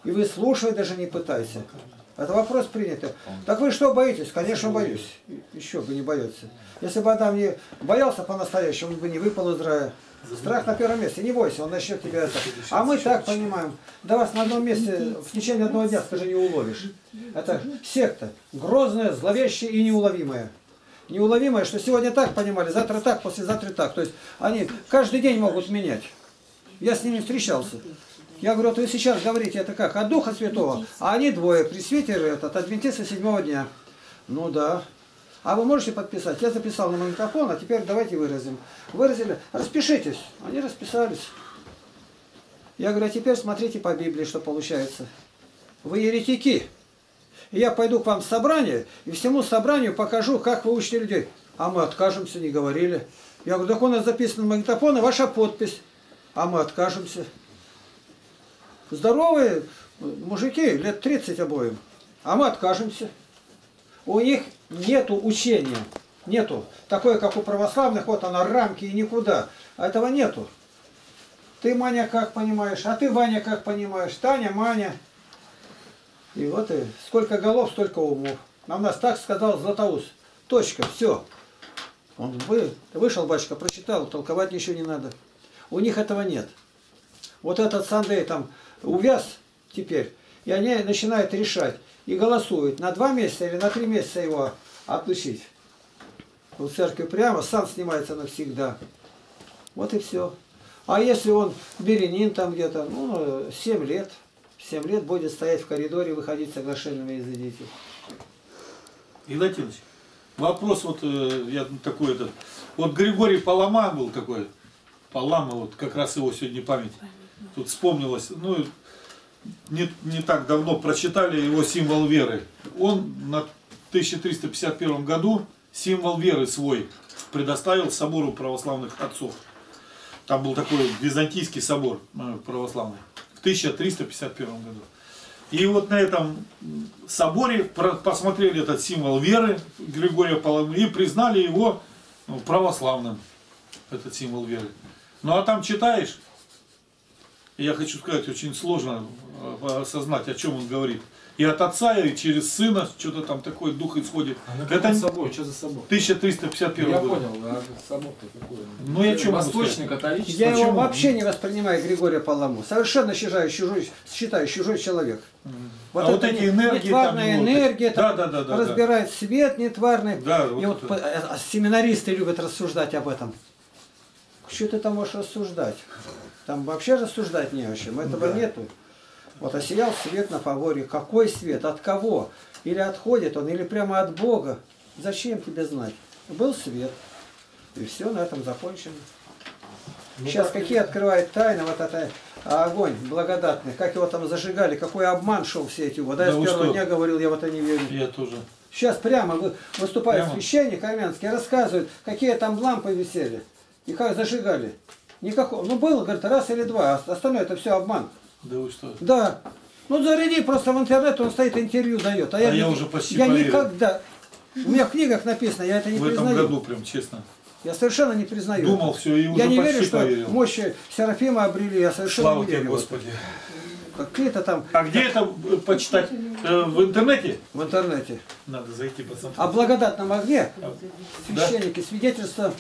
И вы слушай, даже не пытайся. Это вопрос принятый. Так вы что боитесь? Конечно, боюсь. Еще бы не боятся. Если бы Адам не боялся по-настоящему, он бы не выпал из рая. Страх на первом месте. Не бойся, он начнет тебя это. А мы так понимаем. Да вас на одном месте в течение одного дня, скажи, не уловишь. Это секта. Грозная, зловещая и неуловимая. Неуловимая, что сегодня так понимали, завтра так, послезавтра так. То есть они каждый день могут менять. Я с ними встречался. Я говорю, вот вы сейчас говорите, это как, от Духа Святого, а они двое, пресвитер этот, адвентисты седьмого дня. Ну да. А вы можете подписать? Я записал на магнитофон, а теперь давайте выразим. Выразили, распишитесь. Они расписались. Я говорю, а теперь смотрите по Библии, что получается. Вы еретики. И я пойду к вам в собрание, и всему собранию покажу, как вы учите людей. А мы откажемся, не говорили. Я говорю, так у нас записан магнитофон, и ваша подпись. А мы откажемся. Здоровые мужики, лет 30 обоим. А мы откажемся. У них нету учения. Нету. Такое, как у православных, вот она, рамки и никуда. А этого нету. Ты, Маня, как понимаешь? А ты, Ваня, как понимаешь? Таня, Маня. И вот и сколько голов, столько умов. Нам нас так сказал Златоуст. Точка, все. Он вы, вышел, батюшка, прочитал, толковать ничего не надо. У них этого нет. Вот этот Сандей там увяз теперь, и они начинают решать и голосуют на два месяца или на три месяца его отлучить. У церкви прямо сам снимается навсегда. Вот и все. А если он беренин там где-то, ну, 7 лет, 7 лет будет стоять в коридоре, выходить с соглашениями из детей. Игнатьевич, вопрос вот э, я такой этот. Вот Григорий Палама был такой. Палама, вот как раз его сегодня память. Тут вспомнилось. Ну, не, не так давно прочитали его символ веры. Он на 1351 году символ веры свой предоставил собору православных отцов. Там был такой византийский собор э, православный в 1351 году. И вот на этом соборе посмотрели этот символ веры Григория Паламы и признали его ну, православным, этот символ веры. Ну а там читаешь, я хочу сказать, очень сложно э, осознать, о чем он говорит. И от отца, и через сына, что-то там такой дух исходит. А Это каком соборе? Что за собор? 1351 Я год. понял, а собор-то какой? Ну, я могу Восточный, католический. Я его Почему? вообще не воспринимаю, Григория Паламу. Совершенно считаю чужой, считаю чужой человек. А вот эти не- энергии нетварная там его- энергия, Да, там да, да, да, разбирает свет нетварный. Да, и вот вот это. по- а семинаристы любят рассуждать об этом. Что ты там можешь рассуждать? Там вообще рассуждать не о чем, этого нету. Вот осиял свет на фаворе. Какой свет? От кого? Или отходит он, или прямо от Бога? Зачем тебе знать? Был свет. И все, на этом закончено. Ну, Сейчас какие открывает тайны, вот это а, огонь благодатный, как его там зажигали, какой обман шел все эти годы. Да, Да я с первого что? дня говорил, я в это не верю. Я тоже. Сейчас прямо вы- выступает Прямо? священник армянский, рассказывает, какие там лампы висели и как зажигали. Никакого. Ну было, говорит, раз или два, а остальное это все обман. Да вы что? Да. Ну заряди просто в интернет, он стоит интервью дает. А, я, А я не- уже почти Я поверил. никогда. У меня в книгах написано, я это не в этом признаю. году прям честно. Я совершенно не признаю. Думал все и уже я не верю, что поверил. мощи Серафима обрели, я совершенно Слава не тебе, верю. в это. Господи. Какие-то там А где это э, почитать? Э, В интернете? в интернете. Надо зайти посмотреть. О благодатном огне Да? священники свидетельство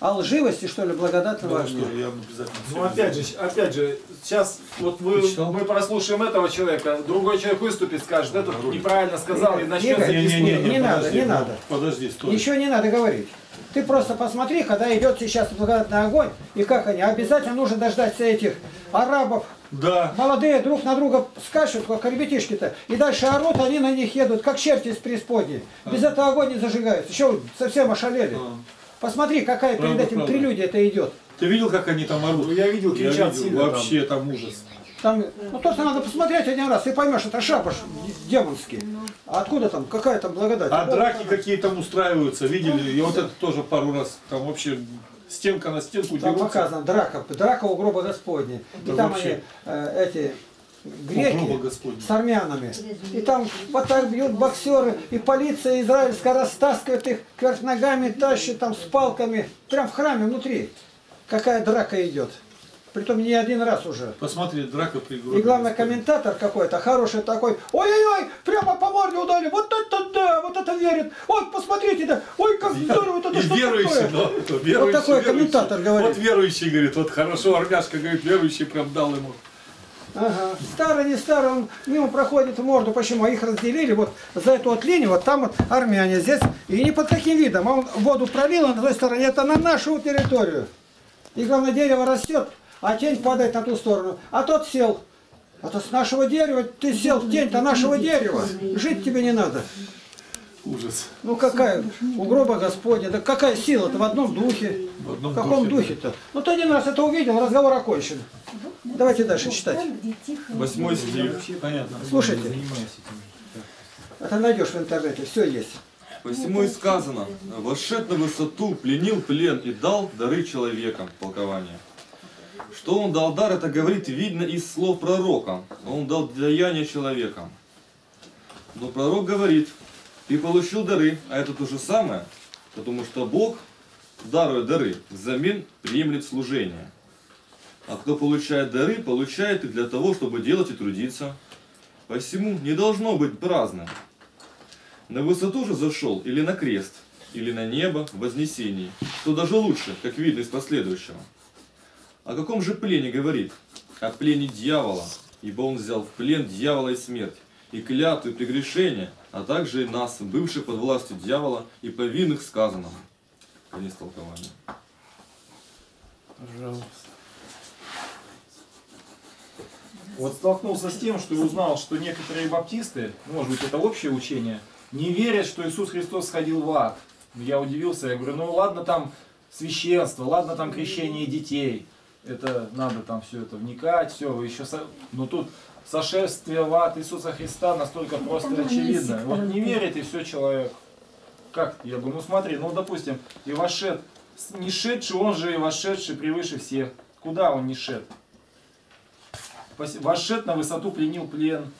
о лживости, что ли, благодатного Да, огня. что, я обязательно Ну опять же, опять же, сейчас вот вы, мы прослушаем этого человека, другой человек выступит, скажет, этот неправильно сказал и начнется Игорь, дискуссия. Не надо, не надо. Подожди, стой. Ничего не надо говорить. Ты просто посмотри, когда идет сейчас благодатный огонь, и как они. Обязательно нужно дождаться этих арабов. Да. Молодые друг на друга скачут, как ребятишки-то. И дальше орут, они на них едут, как черти из преисподней. Без этого огонь не зажигается. Еще совсем ошалели. А. Посмотри, какая перед Правда, этим правда. прелюдия это идет. Ты видел, как они там орут? Ну, я видел, кричат сильно там. Вообще там ужас. Там, ну то, что надо посмотреть один раз, ты поймешь, это шабаш демонский. А откуда там, какая там благодать? А драки какие там устраиваются, видели? И вот это тоже пару раз. Там вообще стенка на стенку Там дерутся. показано драка, драка у гроба Господня. И Да там вообще. они, э, эти греки с армянами. И там вот так бьют боксеры, и полиция израильская растаскивает их, кверх ногами тащит там с палками. Прям в храме внутри. Какая драка идет. Притом не один раз уже. Посмотри, драка при И главное, комментатор какой-то, хороший такой, ой-ой-ой, прямо по морде ударили, вот это да, вот это верит, ой, посмотрите, да, ой, как здорово, вот это что верующий, такое? да, верующий, такой верующий. комментатор говорит. Вот верующий говорит, вот хорошо, армяшка говорит, верующий прям дал ему. Ага. Старый, не старый, он мимо проходит в морду. Почему? А их разделили вот за эту вот линию, вот там вот армяне, здесь. И не под каким видом. А он воду пролил, а на той стороне, это на нашу территорию. И главное, дерево растет, а тень падает на ту сторону. А тот сел. А то с нашего дерева, ты сел в тень-то нашего дерева. Жить тебе не надо. Ужас. Ну какая у гроба Господня, да какая сила-то в одном духе. В одном В каком духе, духе-то? Ну ты один раз это увидел, разговор окончен. Давайте дальше читать. Восьмой стих. Понятно. Слушайте. Это найдешь в интернете, все есть. Посему и сказано, вошед на высоту, пленил плен и дал дары человекам. Толкование. Что он дал дар, это говорит, видно из слов пророка. Он дал даяние человекам. Но пророк говорит, ты получил дары, а это то же самое, потому что Бог, даруя дары, взамен приемлет служение. А кто получает дары, получает их для того, чтобы делать и трудиться. Посему не должно быть праздным. На высоту же зашел или на крест, или на небо в вознесении, что даже лучше, как видно из последующего. О каком же плене говорит? О плене дьявола, ибо он взял в плен дьявола и смерть, и клятвы и прегрешения, а также и нас, бывших под властью дьявола и повинных сказанному. Конец толкования. Пожалуйста. Вот столкнулся с тем, что узнал, что некоторые баптисты, может быть это общее учение, не верят, что Иисус Христос сходил в ад. Я удивился, я говорю, ну ладно там священство, ладно там крещение детей, это надо там все это вникать, все, вы еще, со- но тут сошествие в ад Иисуса Христа настолько просто и очевидно. Вот не верит и все человек. Как? Я говорю, ну смотри, ну допустим, и вошед, не шедший, он же и вошедший превыше всех. Куда он не шед? Вошед на высоту пленил плен.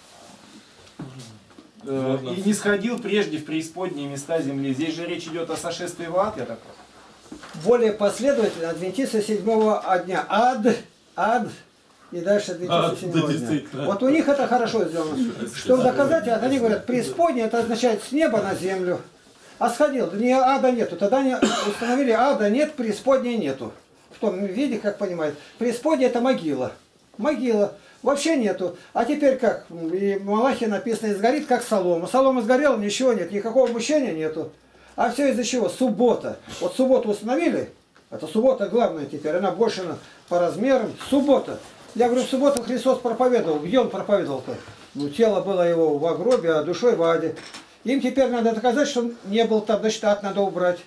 Э. И не сходил прежде в преисподние места земли. Здесь же речь идет о сошествии в ад, я так более последовательно адвентисты седьмого дня. Ад, ад, и дальше адвентисты седьмого дня. Вот у них это хорошо сделано. Чтобы доказать, они говорят, преисподнее, это означает с неба на землю. А сходил, да не ада нету. Тогда они установили, ада нет, преисподней нету. В том виде, как понимают. Преисподняя это могила. Могила. Вообще нету. А теперь как? И в Малахе написано, сгорит как солома. Солома сгорела, ничего нет, никакого мучения нету. А все из-за чего? Суббота. Вот субботу установили, это суббота главная теперь, она больше по размерам. Суббота. Я говорю, в субботу Христос проповедовал. Где он проповедовал-то? Ну, тело было его в гробе, а душой в аде. Им теперь надо доказать, что он не был там, значит, ад надо убрать.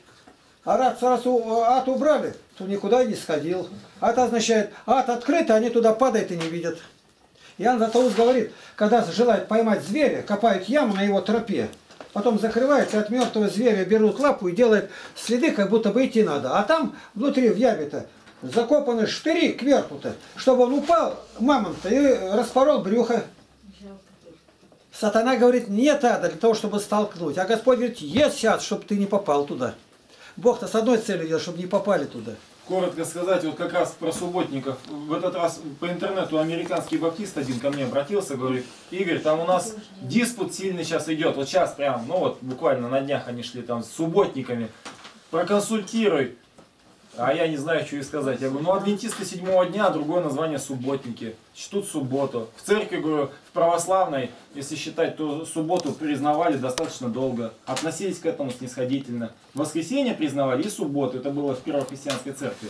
А раз, раз ад убрали, то никуда и не сходил. А это означает, ад открыт, а они туда падают и не видят. Иоанн Златоуст говорит, когда желают поймать зверя, копают яму на его тропе, потом закрывают и от мертвого зверя берут лапу и делают следы, как будто бы идти надо. А там внутри в яме-то закопаны штыри кверху-то, чтобы он упал, мамонт, и распорол брюхо. Сатана говорит, нет ада для того, чтобы столкнуть. А Господь говорит, есть ад, чтобы ты не попал туда. Бог-то с одной целью делал, чтобы не попали туда. Коротко сказать, вот как раз про субботников. В этот раз по интернету американский баптист один ко мне обратился, говорит, Игорь, там у нас диспут сильный сейчас идет, вот сейчас прям, ну вот буквально на днях они шли там с субботниками, проконсультируй. А я не знаю, что и сказать. Я говорю, ну адвентисты седьмого дня, другое название субботники. Чтут субботу. В церкви, говорю, в православной, если считать, то субботу признавали достаточно долго. Относились к этому снисходительно. Воскресенье признавали и субботу. Это было в первой христианской церкви.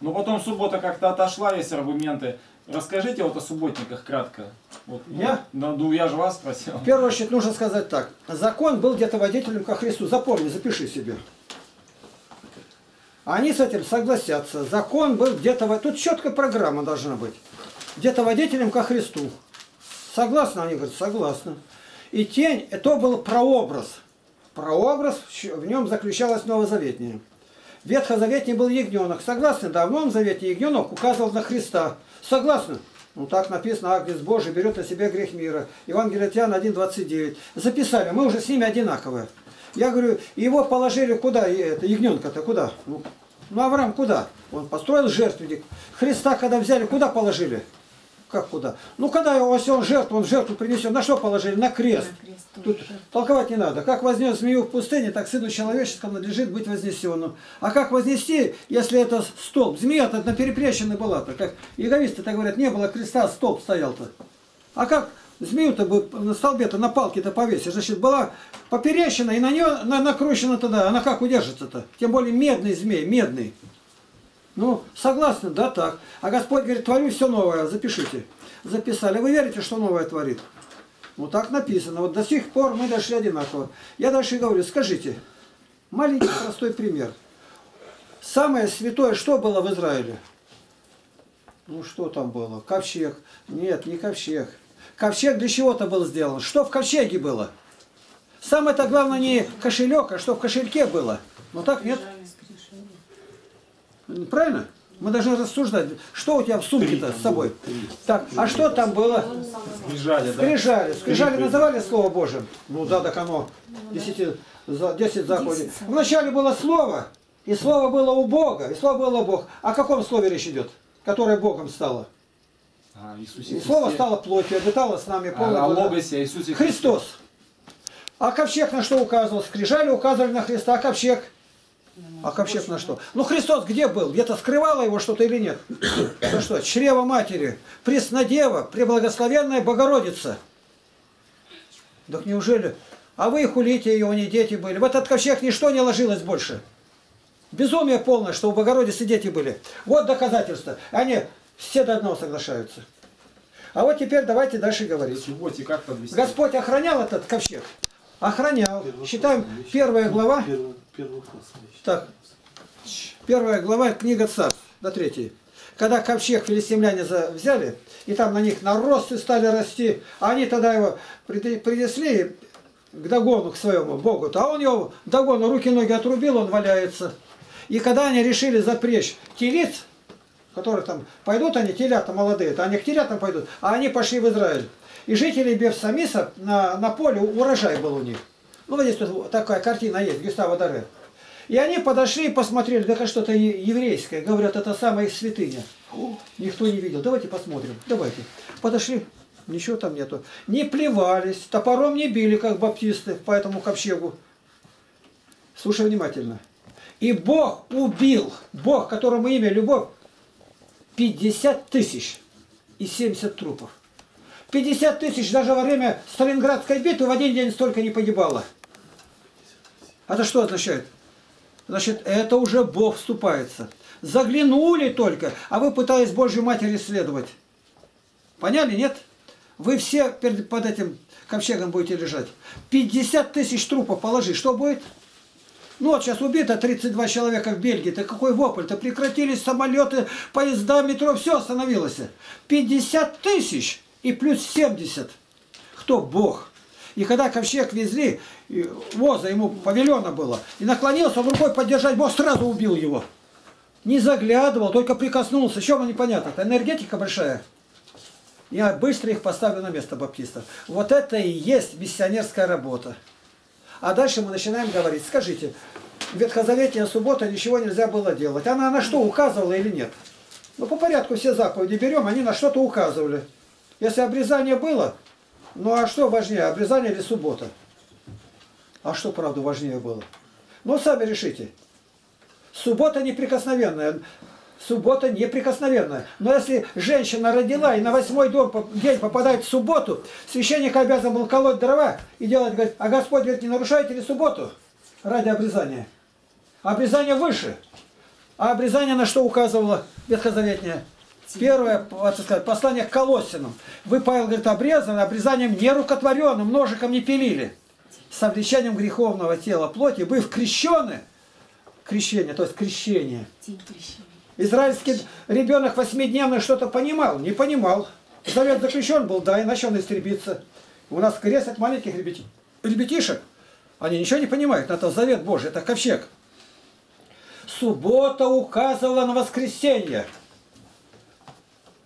Но потом суббота как-то отошла, есть аргументы. Расскажите вот о субботниках кратко. Вот, ну, Я? Да, ну, я же вас спросил. В первую очередь нужно сказать так. Закон был где-то водителем ко Христу. Запомни, запиши себе. Они с этим согласятся. Закон был где-то... Тут четкая программа должна быть. Где-то водителем ко Христу. Согласны? Они говорят, согласны. И тень, это был прообраз. Прообраз, в нем заключалось новозаветнее. Ветхозаветний был ягненок. Согласны? Да, в Новом Завете ягненок указывал на Христа. Согласны? Ну так написано, Агнец Божий берет на себя грех мира. Евангелие от Иоанна 1,29. Записали, мы уже с ними одинаковые. Я говорю, его положили куда, это, ягненка-то куда? Ну, ну, Авраам куда? Он построил жертвенник. Христа когда взяли, куда положили? Как куда? Ну, когда его, если он жертву, он жертву принесет, на что положили? На крест. На крест Тут тоже. толковать не надо. Как вознес змею в пустыне, так сыну человеческому надлежит быть вознесенным. А как вознести, если это столб? Змея-то на перепрещенной была-то. Как яговисты-то говорят, не было креста, столб стоял-то. А как змею-то бы на столбе-то, на палке-то повесить? Значит, была поперечина, и на нее на, накручена тогда. Она как удержится-то? Тем более медный змей, медный. Ну, согласны, да, так. А Господь говорит, творю все новое, запишите. Записали. Вы верите, что новое творит? Вот так написано. Вот до сих пор мы дошли одинаково. Я дальше говорю, скажите, маленький простой пример. Самое святое, что было в Израиле? Ну, что там было? Ковчег. Нет, не ковчег. Ковчег для чего-то был сделан. Что в ковчеге было? Самое-то главное не кошелек, а что в кошельке было. Ну так нет? Правильно? Мы должны рассуждать, что у тебя в сумке-то с собой. Так, а что там было? Скрижали, да? Скрижали. Скрижали называли Слово Божьим? Ну да, так оно. Десяти, за- десять заповедей. Вначале было Слово, и Слово было у Бога, и Слово было Бог. О каком Слове речь идет? Которое Богом стало. А, Иисусе И Слово стало плотью, обитало с нами А, полное о Логосе, о Иисусе Христе. Христос. А ковчег на что указывал? Скрижали указывали на Христа, а ковчег? А ковчег на что? Ну Христос где был? Где-то скрывало его что-то или нет? [COUGHS] Ну что, чрево матери, преснодева, преблагословенная Богородица. Так неужели? А вы хулите ее, они дети были. В этот ковчег ничто не ложилось больше. Безумие полное, что у Богородицы дети были. Вот доказательства. Они все до одного соглашаются. А вот теперь давайте дальше говорить. Субботе как подвести? Господь охранял этот ковчег? Охранял. Считаем первая глава. Первый, первый класс. Так, первая глава, книга Царств, до третьей. Когда ковчег филистимляне взяли, и там на них наросты стали расти, а они тогда его при- принесли к Дагону, к своему Богу, а он его, Дагону, руки-ноги отрубил, он валяется. И когда они решили запречь телиц, которые там, пойдут они, телята молодые, то они к телятам пойдут, а они пошли в Израиль. И жители Бевсамиса на, на поле урожай был у них. Ну, вот здесь тут такая картина есть, Гюстава Даре. И они подошли и посмотрели, да как что-то еврейское. Говорят, это самая их святыня. О, никто не видел. Давайте посмотрим. Давайте. Подошли. Ничего там нету. Не плевались, топором не били, как баптисты, по этому ковчегу. Слушай внимательно. И Бог убил, Бог, которому имя любовь, 50 тысяч и 70 трупов. 50 тысяч даже во время Сталинградской битвы в один день столько не погибало. Это что означает? Значит, это уже Бог вступается. Заглянули только, а вы пытаетесь Божью Матерь исследовать. Поняли, нет? Вы все перед, под этим ковчегом будете лежать. 50 тысяч трупов положи, что будет? Ну вот сейчас убито 32 человека в Бельгии. Да какой вопль-то? Прекратились самолеты, поезда, метро, все остановилось. 50 тысяч и плюс 70. Кто Бог? И когда ковчег везли, воза ему павильона было, и наклонился, он рукой поддержать, Бог сразу убил его. Не заглядывал, только прикоснулся. Еще вам непонятно. Это энергетика большая. Я быстро их поставлю на место баптистов. Вот это и есть миссионерская работа. А дальше мы начинаем говорить. Скажите, Ветхозаветная суббота ничего нельзя было делать. Она на что указывала или нет? Ну, по порядку все заповеди берем, они на что-то указывали. Если обрезание было, ну а что важнее, обрезание или суббота? А что, правда, важнее было? Ну, сами решите. Суббота неприкосновенная. Суббота неприкосновенная. Но если женщина родила и на восьмой день попадает в субботу, священник обязан был колоть дрова и делать, говорит, а Господь говорит, не нарушаете ли субботу ради обрезания? Обрезание выше. А обрезание на что указывало ветхозаветнее? Первое, сказать, послание к Колосинам. Вы, Павел говорит, обрезаны обрезанием нерукотворенным, ножиком не пилили. С обличением греховного тела плоти, быв крещены, крещение, то есть крещение. Израильский ребенок восьмидневный что-то понимал? Не понимал. Завет заключен был, да, иначе он истребится. У нас крест от маленьких ребят... ребятишек. Они ничего не понимают. Это завет Божий, это ковчег. Суббота указывала на воскресенье.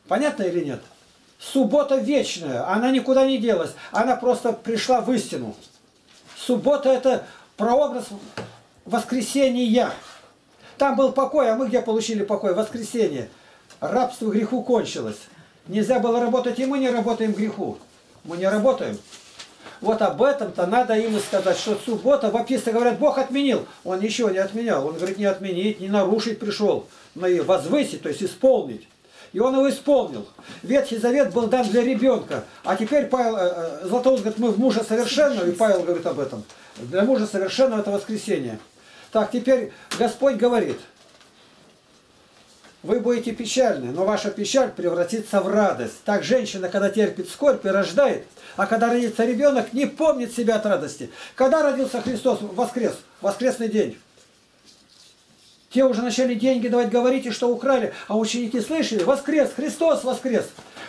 Понятно или нет? Суббота вечная, она никуда не делась. Она просто пришла в истину. Суббота это прообраз воскресения. Там был покой, а мы где получили покой? Воскресенье. Рабство греху кончилось. Нельзя было работать, и мы не работаем греху. Мы не работаем. Вот об этом-то надо им сказать, что суббота, баптисты говорят, Бог отменил. Он ничего не отменял. Он говорит, не отменить, не нарушить пришел, но и возвысить, то есть исполнить. И он его исполнил. Ветхий Завет был дан для ребенка. А теперь Павел, э, э Златоуст говорит, мы в мужа совершенного, и Павел говорит об этом. Для мужа совершенного это воскресенье. Так, теперь Господь говорит, вы будете печальны, но ваша печаль превратится в радость. Так женщина, когда терпит скорбь и рождает, а когда родится ребенок, не помнит себя от радости. Когда родился Христос, воскрес, воскресный день. Те уже начали деньги давать, говорите, что украли, а ученики слышали, воскрес, Христос воскрес.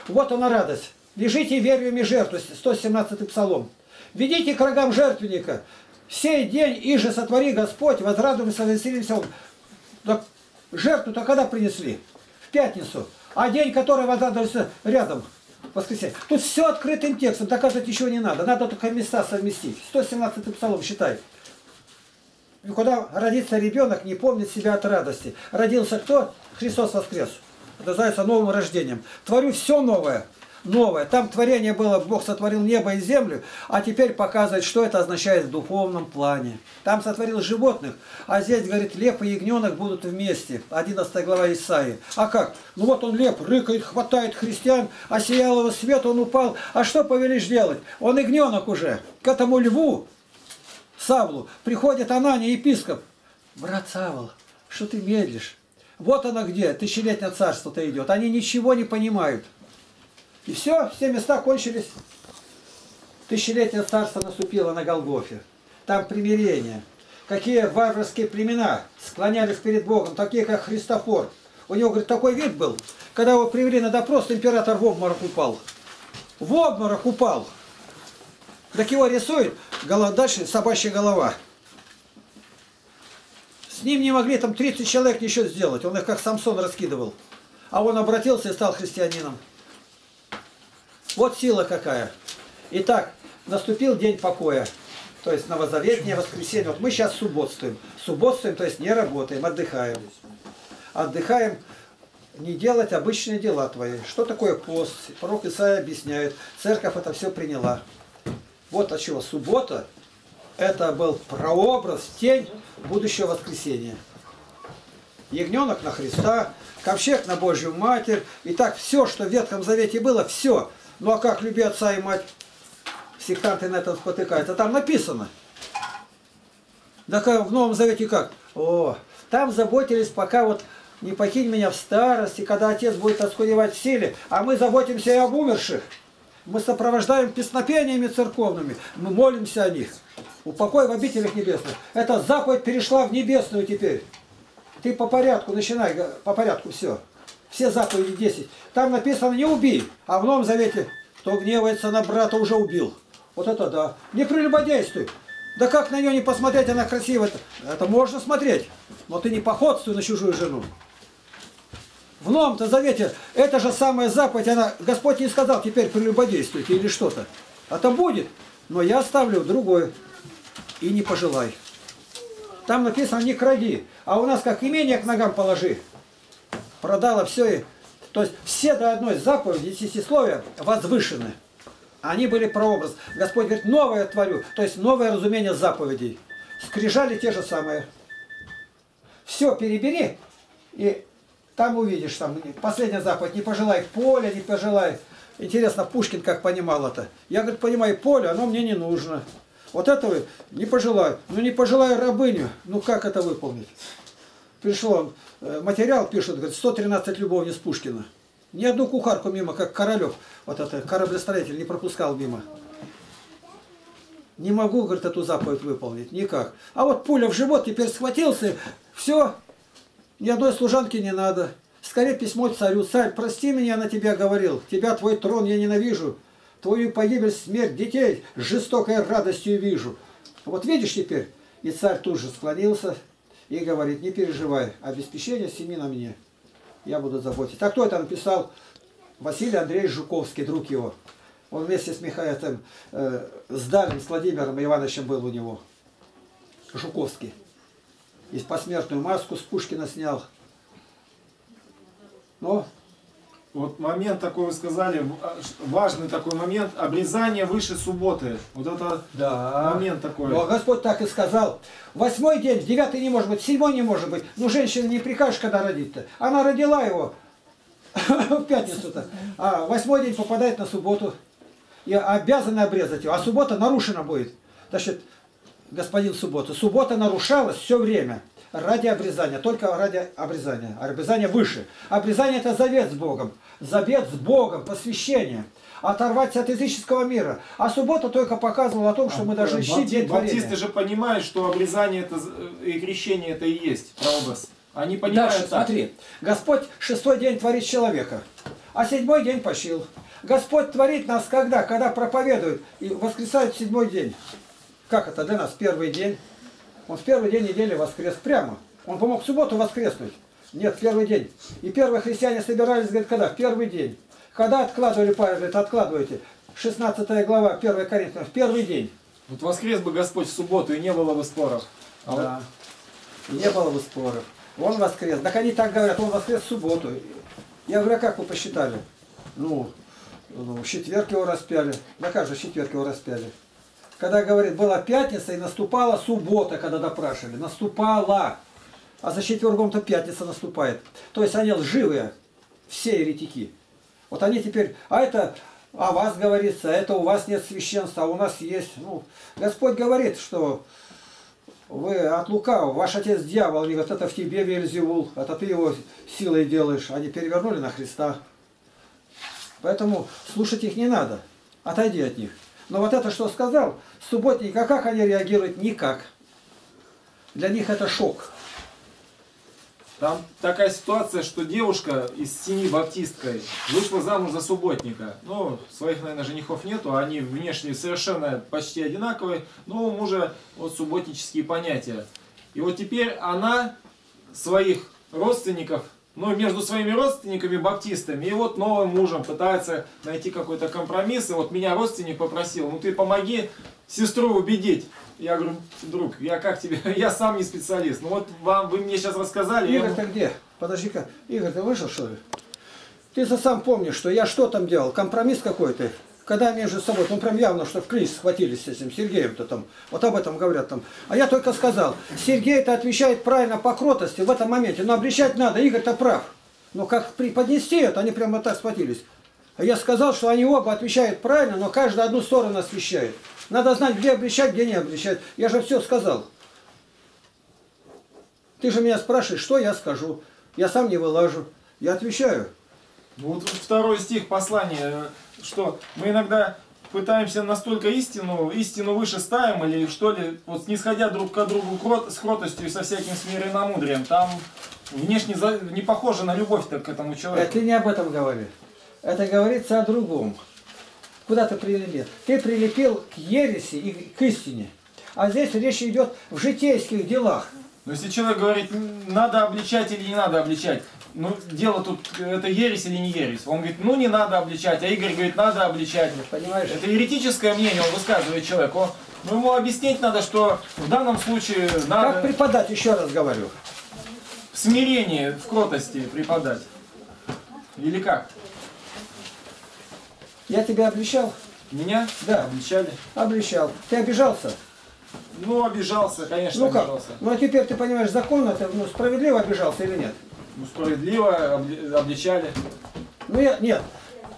Вот она радость. Лежите вервями жертву, 117 псалом. Ведите к рогам жертвенника, Сей день иже сотвори Господь, возрадуемся, веселимся. Так жертву-то когда принесли? В пятницу. А день, который возрадовался рядом, воскресенье. Тут все открытым текстом, доказывать ничего не надо. Надо только места совместить. 117 псалом считай. И когда родится ребенок, не помнит себя от радости. Родился кто? Христос воскрес. Это называется новым рождением. Творю все новое новое. Там творение было, Бог сотворил небо и землю, а теперь показывает, что это означает в духовном плане. Там сотворил животных, а здесь, говорит, леп и ягненок будут вместе. 11 глава Исаии. А как? Ну вот он леп, рыкает, хватает христиан, осиял его свет, он упал. А что повелишь делать? Он ягненок уже. К этому льву, Савлу, приходит Анания, епископ. Брат Савл, что ты медлишь? Вот она где, тысячелетнее царство-то идет. Они ничего не понимают. И все, все места кончились. Тысячелетие царство наступило на Голгофе. Там примирение. Какие варварские племена склонялись перед Богом, такие как Христофор. У него, говорит, такой вид был. Когда его привели на допрос, император в обморок упал. В обморок упал. Так его рисует, голова, дальше собачья голова. С ним не могли там 30 человек ничего сделать. Он их как Самсон раскидывал. А он обратился и стал христианином. Вот сила какая. Итак, наступил день покоя. То есть новозаветнее воскресенье. Вот мы сейчас субботствуем. Субботствуем, то есть не работаем, отдыхаем. Отдыхаем не делать обычные дела твои. Что такое пост? Пророк Исаия объясняет. Церковь это все приняла. Вот от чего суббота это был прообраз, тень будущего воскресения. Ягненок на Христа, ковчег на Божью Матерь. И так все, что в Ветхом Завете было, все – ну а как люби отца и мать? Сектанты на этом спотыкаются. Там написано. Да как в Новом Завете как? О, там заботились, пока вот не покинь меня в старости, когда отец будет оскудевать в силе, а мы заботимся и об умерших. Мы сопровождаем песнопениями церковными, мы молимся о них. Упокой в обителях небесных. Эта заповедь перешла в небесную теперь. Ты по порядку начинай, по порядку все все заповеди 10. Там написано не убей, а в Новом Завете, кто гневается на брата, уже убил. Вот это да. Не прелюбодействуй. Да как на нее не посмотреть, она красивая. Это можно смотреть, но ты не походствуй на чужую жену. В Новом-то Завете это же самая заповедь, она, Господь не сказал, теперь прелюбодействуйте или что-то. Это будет, но я оставлю другое. И не пожелай. Там написано не кради. А у нас как имение к ногам положи. Продала все. И... То есть все до одной заповеди, десятисловия возвышены. Они были прообраз. Господь говорит, новое творю. То есть новое разумение заповедей. Скрижали те же самые. Все перебери, и там увидишь, там последняя заповедь, не пожелай поля, не пожелай. Интересно, Пушкин как понимал это. Я, говорит, понимаю, поле, оно мне не нужно. Вот этого не пожелаю. Ну не пожелаю рабыню. Ну как это выполнить? Пришел он, материал пишет, говорит, 113 любовниц Пушкина. Ни одну кухарку мимо, как Королев, вот это кораблестроитель, не пропускал мимо. Не могу, говорит, эту заповедь выполнить, никак. А вот пуля в живот теперь схватился, все, ни одной служанки не надо. Скорее письмо царю. Царь, прости меня, на тебя говорил. Тебя, твой трон я ненавижу. Твою погибель, смерть детей жестокой радостью вижу. Вот видишь теперь? И царь тут же склонился и говорит, не переживай, обеспечение семьи на мне. Я буду заботиться. А кто это написал? Василий Андреевич Жуковский, друг его. Он вместе с Михаилом, э, с Далем, с Владимиром Ивановичем был у него. Жуковский. И посмертную маску с Пушкина снял. Но Вот момент такой вы сказали, а, важный такой момент, обрезание выше субботы. Вот это да. момент такой. А Господь так и сказал. Восьмой день, девятый не может быть, седьмой не может быть. Ну, женщина не прикажешь, когда родить-то. Она родила его [LAUGHS] в пятницу-то. А восьмой день попадает на субботу. И обязаны обрезать его. А суббота нарушена будет. Значит, господин суббота. Суббота нарушалась все время ради обрезания, только ради обрезания. А обрезание выше. Обрезание это завет с Богом. Завет с Богом, посвящение. Оторваться от языческого мира. А суббота только показывала о том, что мы должны день Баптисты творения. же понимают, что обрезание это э, и крещение это и есть прообраз. Они понимают Дальше, так. смотри. Господь шестой день творит человека, а седьмой день почил. Господь творит нас когда? Когда проповедует и воскресает седьмой день. Как это для нас? Первый день. Он в первый день недели воскрес прямо. Он помог в субботу воскреснуть. Нет, первый день. И первые христиане собирались, говорит, когда? В первый день. Когда откладывали, Павел говорит, откладывайте. 16 глава 1 Коринфянам, в первый день. Вот воскрес бы Господь в субботу и не было бы споров. А вот Да. Не было бы споров. Он воскрес. Так они так говорят, он воскрес в субботу. Я говорю, а как вы посчитали? Ну, ну, в четверг его распяли. Да как же в четверг его распяли? Когда, говорит, была пятница и наступала суббота, когда допрашивали. Наступала. А за четвергом-то пятница наступает. То есть они лживые, все еретики. Вот они теперь, а это о вас говорится, а это у вас нет священства, а у нас есть. Ну, Господь говорит, что вы от лукавого, ваш отец дьявол, они говорят, это в тебе Вельзевул, это ты его силой делаешь. Они перевернули на Христа. Поэтому слушать их не надо. Отойди от них. Но вот это, что сказал, субботники, а как они реагируют? Никак. Для них это шок. Там такая ситуация, что девушка из семьи баптисткой вышла замуж за субботника. Ну, своих, наверное, женихов нету, они внешне совершенно почти одинаковые, но у мужа вот субботнические понятия. И вот теперь она своих родственников, ну, между своими родственниками, баптистами, и вот новым мужем пытается найти какой-то компромисс. И вот меня родственник попросил, ну ты помоги сестру убедить. Я говорю, друг, я как тебе, [LAUGHS] я сам не специалист. Ну вот вам, вы мне сейчас рассказали. Игорь, ты где? Подожди-ка. Игорь, ты вышел, что ли? ты же сам помнишь, что я что там делал? Компромисс какой-то. Когда между собой, ну прям явно, что в кризис схватились с этим Сергеем-то там. Вот об этом говорят там. А я только сказал, Сергей-то отвечает правильно по кротости в этом моменте. Но обличать надо, Игорь-то прав. Но как преподнести это, они прямо так схватились. А я сказал, что они оба отвечают правильно, но каждый одну сторону освещает. Надо знать, где обличать, где не обличать. Я же все сказал. Ты же меня спрашиваешь, что я скажу. Я сам не вылажу. Я отвечаю. Ну, Вот второй стих послания, э, что мы иногда пытаемся настолько истину, истину выше ставим, или что ли, вот снисходя друг к другу крот- с кротостью и со всяким смиренномудрием, там внешне за- не похоже на любовь-то к этому человеку. Это не об этом говорит. Это говорится о другом. Куда ты прилепил? Ты прилепил к ереси и к истине. А здесь речь идет в житейских делах. Но если человек говорит, «М, надо обличать или не надо обличать, ну, дело тут, это ересь или не ересь. Он говорит, ну, не надо обличать, а Игорь говорит, надо обличать. Понимаешь? Это еретическое мнение, он высказывает человек. Он, Ну, ему объяснить надо, что в данном случае Как надо преподать, еще раз говорю. в смирении, в кротости преподать. Или как? Я тебя обличал? Меня? Да. Обличали. Обличал. Ты обижался? Ну, обижался, конечно, Ну как? обижался. Ну а теперь ты понимаешь, законно ты ну, справедливо обижался или нет? Ну, справедливо обли- обличали. Ну я, нет,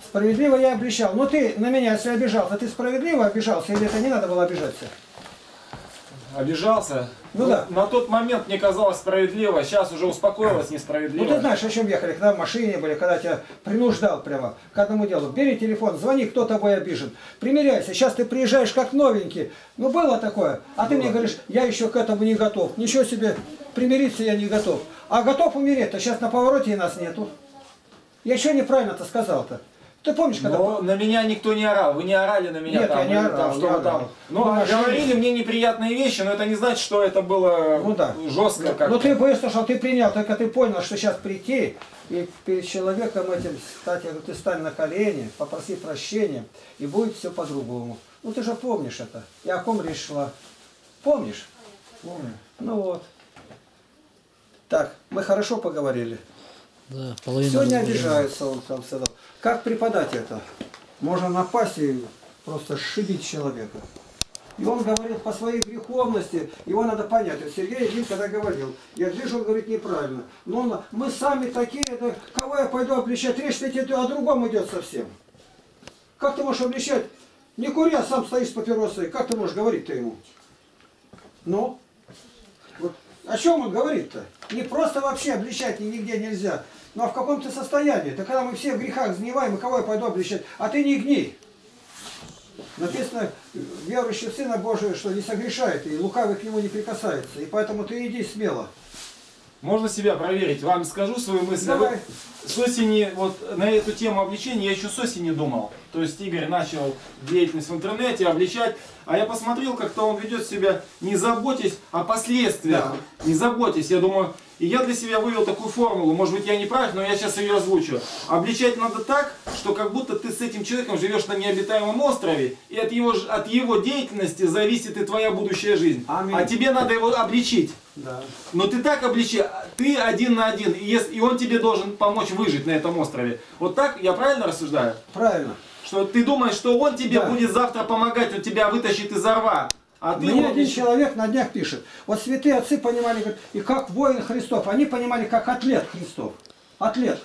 справедливо я обличал. Но ты на меня, если обижался, ты справедливо обижался или это не надо было обижаться? Обижался. Ну да. На тот момент мне казалось справедливо, сейчас уже успокоилось Ну несправедливо. ты знаешь, о чем ехали, когда в машине были, когда тебя принуждал прямо к одному делу. Бери телефон, звони, кто тобой обижен. Примеряйся, сейчас ты приезжаешь как новенький. Ну было такое. А ты мне говоришь, я еще к этому не готов. Ничего себе, примириться я не готов. А готов умереть-то сейчас на повороте и нас нету. Я еще неправильно-то сказал-то. Ты помнишь, когда... Но на меня никто не орал. Вы не орали на меня Нет, там. я не орал, там, не что орал. там. Ну, Ну, говорили мне неприятные вещи, но это не значит, что это было Ну да. жестко как Но ты выслушал, ты принял, только ты понял, что сейчас прийти и перед человеком этим стать, я говорю, ты стань на колени, попроси прощения, и будет все по-другому. Ну ты же помнишь это. И о ком речь шла? Помнишь? Помню. Ну вот. Так, мы хорошо поговорили. Да, половина. Сегодня обижается он сам сказал. Как преподать это? Можно напасть и просто сшибить человека. И он говорит по своей греховности, его надо понять. Вот Сергей один когда говорил, я вижу, он говорит неправильно. Но он, мы сами такие, это, кого я пойду обличать? Речь ведь о другом идет совсем. Как ты можешь обличать? Не кури, а сам стоишь с папиросой. Как ты можешь говорить-то ему? Ну? Вот. О чем он говорит-то? Не просто вообще обличать ни- нигде нельзя. Ну а в каком ты состоянии? Да когда мы все в грехах сгниваем, и кого я пойду обличать? А ты не гней. Написано, верующий в Сына Божия, что не согрешает, и лукавый к нему не прикасается. И поэтому ты иди смело. Можно себя проверить. Вам скажу свою мысль. Давай. С осени, вот на эту тему обличения я еще с осени думал. То есть Игорь начал деятельность в интернете, обличать. А я посмотрел, как-то он ведет себя, не заботясь о последствиях. Не заботясь. Я думаю, и я для себя вывел такую формулу. Может быть, я не прав, но я сейчас ее озвучу. Обличать надо так, что как будто ты с этим человеком живешь на необитаемом острове, и от его, от его деятельности зависит и твоя будущая жизнь. Аминь. А тебе надо его обличить. Да. Но ты так обличи, ты один на один, и, ес- и он тебе должен помочь выжить на этом острове. Вот так я правильно рассуждаю? Правильно. Что ты думаешь, что он тебе Да. будет завтра помогать, он тебя вытащит из рва. А ты Мне один человек на днях пишет. Вот святые отцы понимали, говорит, и как воин Христов. Они понимали, как атлет Христов. Атлет.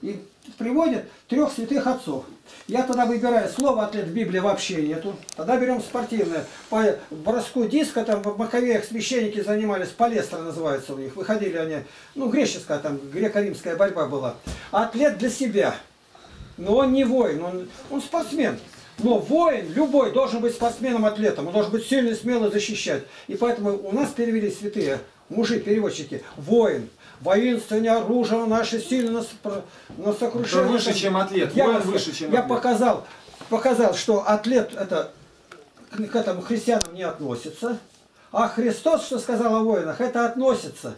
И приводит трех святых отцов. Я тогда выбираю слово атлет в Библии вообще нету. Тогда берем спортивное. По броску диска, там в Маковеях священники занимались, палестра называется у них. Выходили они, ну греческая, там греко-римская борьба была. Атлет для себя. Но он не воин, он, он спортсмен. Но воин, любой, должен быть спортсменом-атлетом. Он должен быть сильный, смелый защищать. И поэтому у нас перевели святые, мужи, переводчики, воин. Воинственное оружие наше сильно нас, про- на сокрушение. Это выше, чем атлет. Я, Воин выше, чем я атлет. показал, показал, что атлет это к к этому христианам не относится. А Христос, что сказал о воинах, это относится.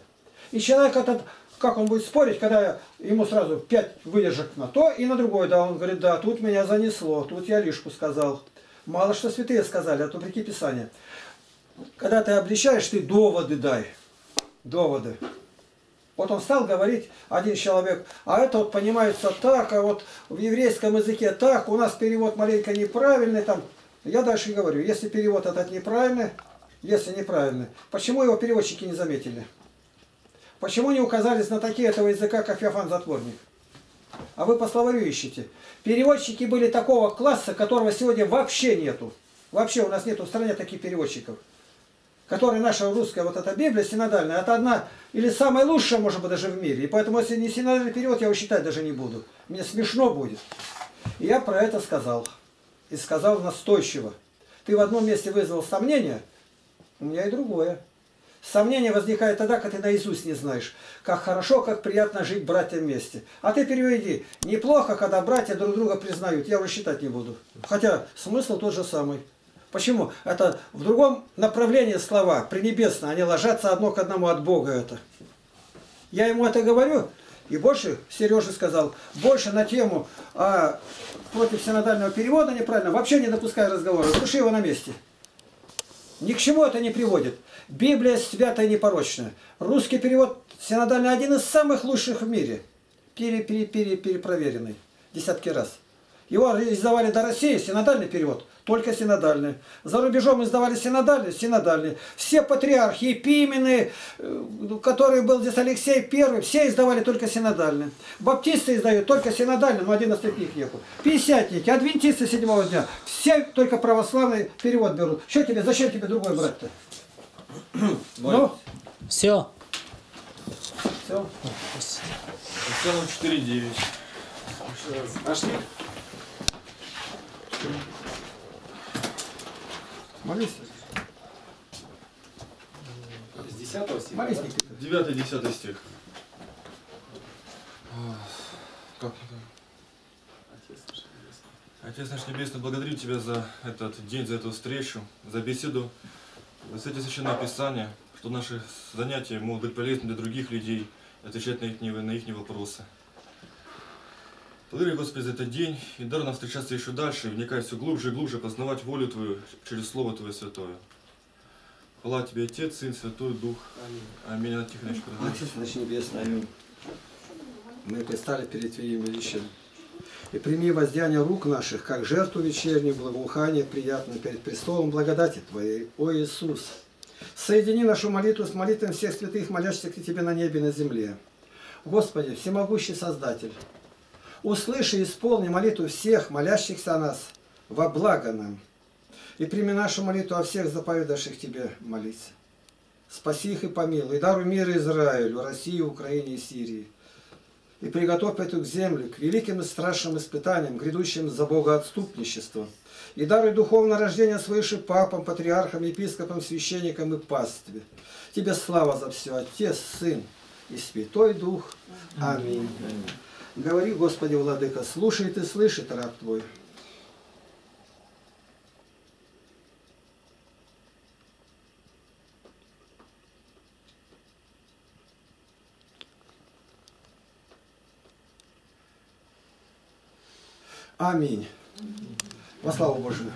И человек этот, как он будет спорить, когда ему сразу пять выдержек на то и на другое, да, он говорит, да, тут меня занесло, тут я лишку сказал. Мало что святые сказали, а то вопреки Писания. Когда ты обличаешь, ты доводы дай. Доводы. Вот он стал говорить, один человек, а это вот понимается так, а вот в еврейском языке так, у нас перевод маленько неправильный там. Я дальше говорю, если перевод этот неправильный, если неправильный, почему его переводчики не заметили? Почему не указали знатоки этого языка, как Феофан Затворник? А вы по словарю ищете. Переводчики были такого класса, которого сегодня вообще нету. Вообще у нас нету в стране таких переводчиков. Которая наша русская, вот эта Библия синодальная, это одна или самая лучшая, может быть, даже в мире. И поэтому, если не синодальный перевод, я его считать даже не буду. Мне смешно будет. И я про это сказал. И сказал настойчиво. Ты в одном месте вызвал сомнение, у меня и другое. Сомнение возникает тогда, когда ты наизусть не знаешь, как хорошо, как приятно жить братьям вместе. А ты переведи, неплохо, когда братья друг друга признают, я уже считать не буду. Хотя смысл тот же самый. Почему? Это в другом направлении слова, пренебесные, они ложатся одно к одному от Бога это. Я ему это говорю, и больше, Сережа сказал, больше на тему а, против синодального перевода неправильно, вообще не допускай разговора, души его на месте. Ни к чему это не приводит. Библия святая и непорочная. Русский перевод синодальный один из самых лучших в мире. Пере, пере, пере, перепроверенный. Десятки раз. Его издавали до России, синодальный перевод, только синодальный. За рубежом издавали синодальный, синодальный. Все патриархи, епимены, э, который был здесь Алексей Первый, все издавали только синодальный. Баптисты издают только синодальный, но один книг нету. Пятидесятники, адвентисты седьмого дня, все только православный перевод берут. Что тебе, зачем тебе другой брать-то? [CLEARS THROAT] Ну, Все. все. Ефесянам 4.9. Нашли? Молись. С 10 стиха. Молись? Никита. 9-10 стих. Как это? Отец наш небесный. Отец наш Небесный, благодарю Тебя за этот день, за эту встречу, за беседу, за эти священные писания, что наши занятия могут быть полезны для других людей, отвечать на их, на их вопросы. Благодарю, Господи, за этот день и дар нам встречаться еще дальше, вникать все глубже и глубже, познавать волю Твою через Слово Твое Святое. Хвала Тебе, Отец, Сын, Святой Дух. Аминь. Аминь. Тихонечко разойдись. Отец наш Небесный, мы предстали перед Твоим величием. И прими воздаяние рук наших, как жертву вечернюю, благоухание приятное перед престолом благодати Твоей, о Иисус. Соедини нашу молитву с молитвами всех святых, молящихся к Тебе на небе и на земле. Господи, всемогущий Создатель, услыши и исполни молитву всех, молящихся о нас, во благо нам. И прими нашу молитву о всех заповедавших Тебе молиться. Спаси их и помилуй, и даруй мир Израилю, России, Украине и Сирии. И приготовь эту землю к великим и страшным испытаниям, грядущим за богоотступничество. И даруй духовное рождение свыше папам, патриархам, епископам, священникам и пастве. Тебе слава за все, Отец, Сын и Святой Дух. Аминь. Говори, Господи, Владыка, слушает и слышит раб Твой. Аминь. Во славу Божию.